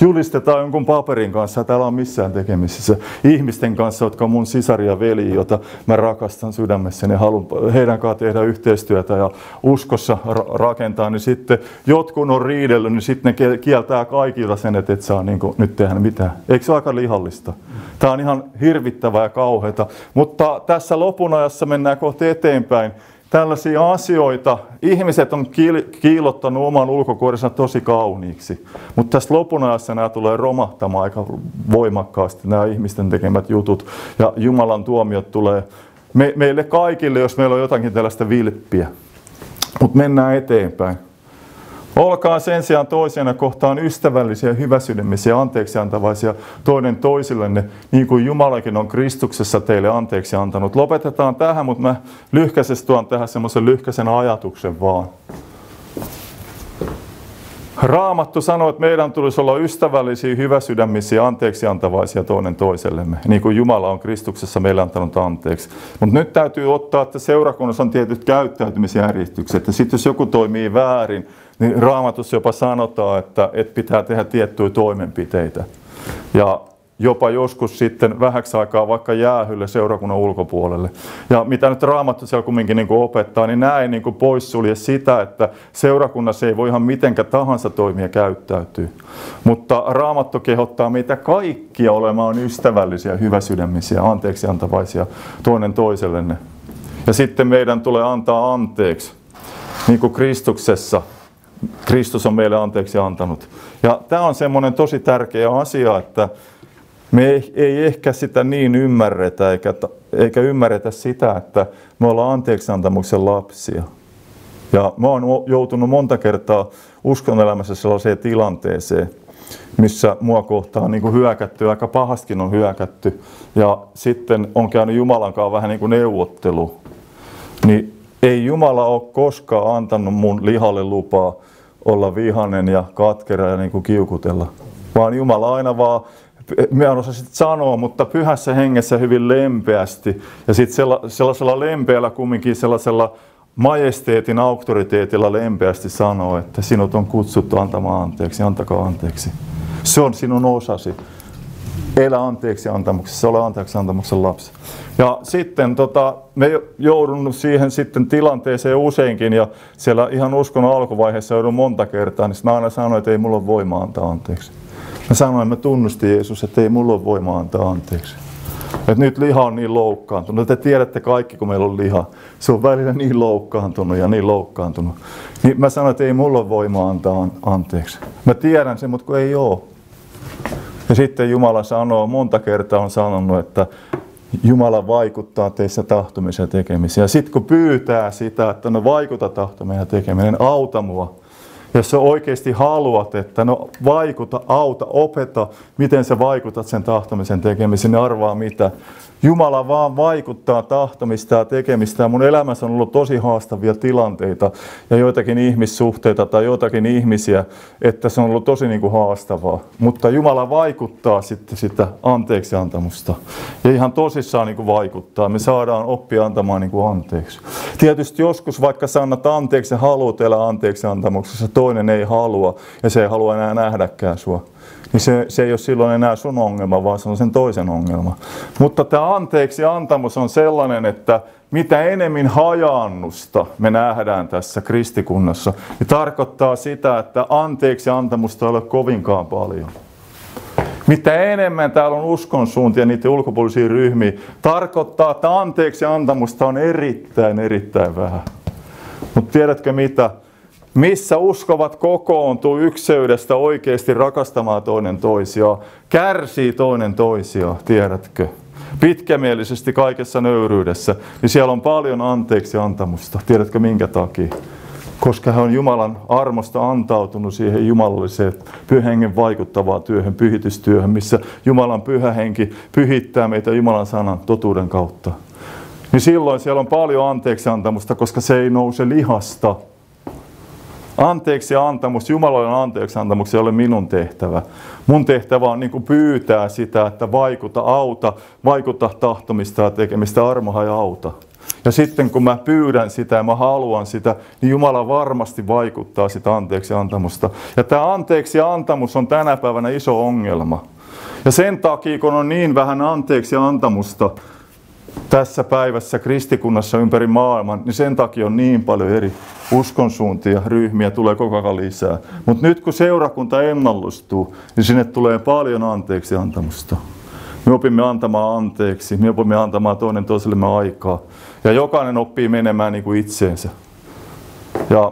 julistetaan jonkun paperin kanssa. Täällä on missään tekemisissä ihmisten kanssa, jotka on mun sisari ja veli, jota mä rakastan sydämessäni haluan heidän kanssaan tehdä yhteistyötä ja uskossa ra- rakentaa. Niin sitten jotkut on riidellyt, niin sitten ne kieltää kaikilta sen, että et saa niin nyt tehdä mitään. Eikö se aika lihallista? Tämä on ihan hirvittävää ja kauheata. Mutta tässä lopun ajassa mennään kohti eteenpäin tällaisia asioita. Ihmiset on kiilottanut oman ulkokuorensa tosi kauniiksi, mutta tässä lopun ajassa nämä tulee romahtamaan aika voimakkaasti, nämä ihmisten tekemät jutut. Ja Jumalan tuomiot tulee me, meille kaikille, jos meillä on jotakin tällaista vilppiä. Mutta mennään eteenpäin. Olkaa sen sijaan toisena kohtaan ystävällisiä, hyväsydämisiä, anteeksi antavaisia toinen toisillenne, niin kuin Jumalakin on Kristuksessa teille anteeksi antanut. Lopetetaan tähän, mutta mä lyhkäisesti tuon tähän semmoisen lyhkäisen ajatuksen vaan. Raamattu sanoo, että meidän tulisi olla ystävällisiä, hyväsydämisiä, anteeksi antavaisia toinen toisellemme, niin kuin Jumala on Kristuksessa meille antanut anteeksi. Mutta nyt täytyy ottaa, että seurakunnassa on tietyt käyttäytymisjärjestykset, ja sitten jos joku toimii väärin, niin raamatussa jopa sanotaan, että, että pitää tehdä tiettyjä toimenpiteitä. Ja jopa joskus sitten vähäksi aikaa vaikka jäähylle seurakunnan ulkopuolelle. Ja mitä nyt Raamattu siellä kumminkin niin opettaa, niin näin niin poissulje sitä, että seurakunnassa ei voi ihan mitenkä tahansa toimia käyttäytyy. Mutta Raamattu kehottaa meitä kaikkia olemaan ystävällisiä, hyväsydämisiä, anteeksi antavaisia toinen toisellenne. Ja sitten meidän tulee antaa anteeksi, niin kuin Kristuksessa Kristus on meille anteeksi antanut. Ja tämä on semmoinen tosi tärkeä asia, että me ei, ehkä sitä niin ymmärretä, eikä, eikä ymmärretä sitä, että me ollaan anteeksiantamuksen lapsia. Ja mä oon joutunut monta kertaa elämässä sellaiseen tilanteeseen, missä mua kohtaan niin kuin hyökätty, aika pahastikin on hyökätty. Ja sitten on käynyt Jumalan kanssa vähän niin kuin neuvottelu. Niin ei Jumala ole koskaan antanut mun lihalle lupaa olla vihanen ja katkera ja niin kuin kiukutella. Vaan Jumala aina vaan me en osaa sitten sanoa, mutta pyhässä hengessä hyvin lempeästi. Ja sitten sellaisella lempeällä kumminkin sellaisella majesteetin auktoriteetilla lempeästi sanoo, että sinut on kutsuttu antamaan anteeksi, antakaa anteeksi. Se on sinun osasi. Elä anteeksi antamuksessa, ole anteeksi antamuksen lapsi. Ja sitten tota, me joudun siihen sitten tilanteeseen useinkin ja siellä ihan uskon alkuvaiheessa joudun monta kertaa, niin mä aina sanoin, että ei mulla ole voimaa antaa anteeksi. Mä sanoin, mä tunnustin Jeesus, että ei mulla ole voimaa antaa anteeksi. Että nyt liha on niin loukkaantunut. Te tiedätte kaikki, kun meillä on liha. Se on välillä niin loukkaantunut ja niin loukkaantunut. Niin mä sanoin, että ei mulla ole voimaa antaa anteeksi. Mä tiedän sen, mutta kun ei ole. Ja sitten Jumala sanoo, monta kertaa on sanonut, että Jumala vaikuttaa teissä tahtomisen. Ja sitten kun pyytää sitä, että no vaikuta tahtomisen tekeminen, auta mua jos sä oikeasti haluat, että no vaikuta, auta, opeta, miten sä vaikutat sen tahtomisen tekemiseen, niin arvaa mitä. Jumala vaan vaikuttaa tahtomista ja tekemistä. Mun elämässä on ollut tosi haastavia tilanteita ja joitakin ihmissuhteita tai joitakin ihmisiä, että se on ollut tosi niin kuin haastavaa. Mutta Jumala vaikuttaa sitten sitä anteeksiantamusta. Ja ihan tosissaan niin kuin vaikuttaa. Me saadaan oppia antamaan niin kuin anteeksi. Tietysti joskus vaikka sä annat anteeksi ja haluat elää anteeksi antamuksessa, toinen ei halua ja se ei halua enää nähdäkään sua niin se, se ei ole silloin enää sun ongelma, vaan se on sen toisen ongelma. Mutta tämä anteeksi antamus on sellainen, että mitä enemmän hajannusta me nähdään tässä kristikunnassa, niin tarkoittaa sitä, että anteeksi antamusta ei ole kovinkaan paljon. Mitä enemmän täällä on uskonsuuntia, niiden ulkopuolisia ryhmiä, tarkoittaa, että anteeksi antamusta on erittäin, erittäin vähän. Mutta tiedätkö mitä? Missä uskovat kokoontuu ykseydestä oikeasti rakastamaan toinen toisiaan, kärsii toinen toisiaan, tiedätkö? Pitkämielisesti kaikessa nöyryydessä, niin siellä on paljon anteeksi antamusta. Tiedätkö minkä takia? Koska hän on Jumalan armosta antautunut siihen jumalalliseen pyhengen vaikuttavaan työhön, pyhitystyöhön, missä Jumalan pyhä henki pyhittää meitä Jumalan sanan totuuden kautta. Niin silloin siellä on paljon anteeksi antamusta, koska se ei nouse lihasta, Anteeksi antamus, Jumalan anteeksi antamus ei ole minun tehtävä. Mun tehtävä on niin pyytää sitä, että vaikuta, auta, vaikuta tahtomista ja tekemistä, armoha ja auta. Ja sitten kun mä pyydän sitä ja mä haluan sitä, niin Jumala varmasti vaikuttaa sitä anteeksi antamusta. Ja tämä anteeksi antamus on tänä päivänä iso ongelma. Ja sen takia, kun on niin vähän anteeksi antamusta, tässä päivässä kristikunnassa ympäri maailman, niin sen takia on niin paljon eri uskonsuuntia, ryhmiä tulee koko ajan lisää. Mutta nyt kun seurakunta ennallustuu, niin sinne tulee paljon anteeksi antamusta. Me opimme antamaan anteeksi, me opimme antamaan toinen toisellemme aikaa. ja jokainen oppii menemään niin kuin itseensä. Ja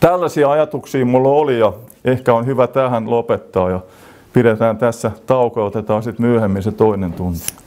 tällaisia ajatuksia mulla oli ja ehkä on hyvä tähän lopettaa ja pidetään tässä tauko otetaan sitten myöhemmin se toinen tunti.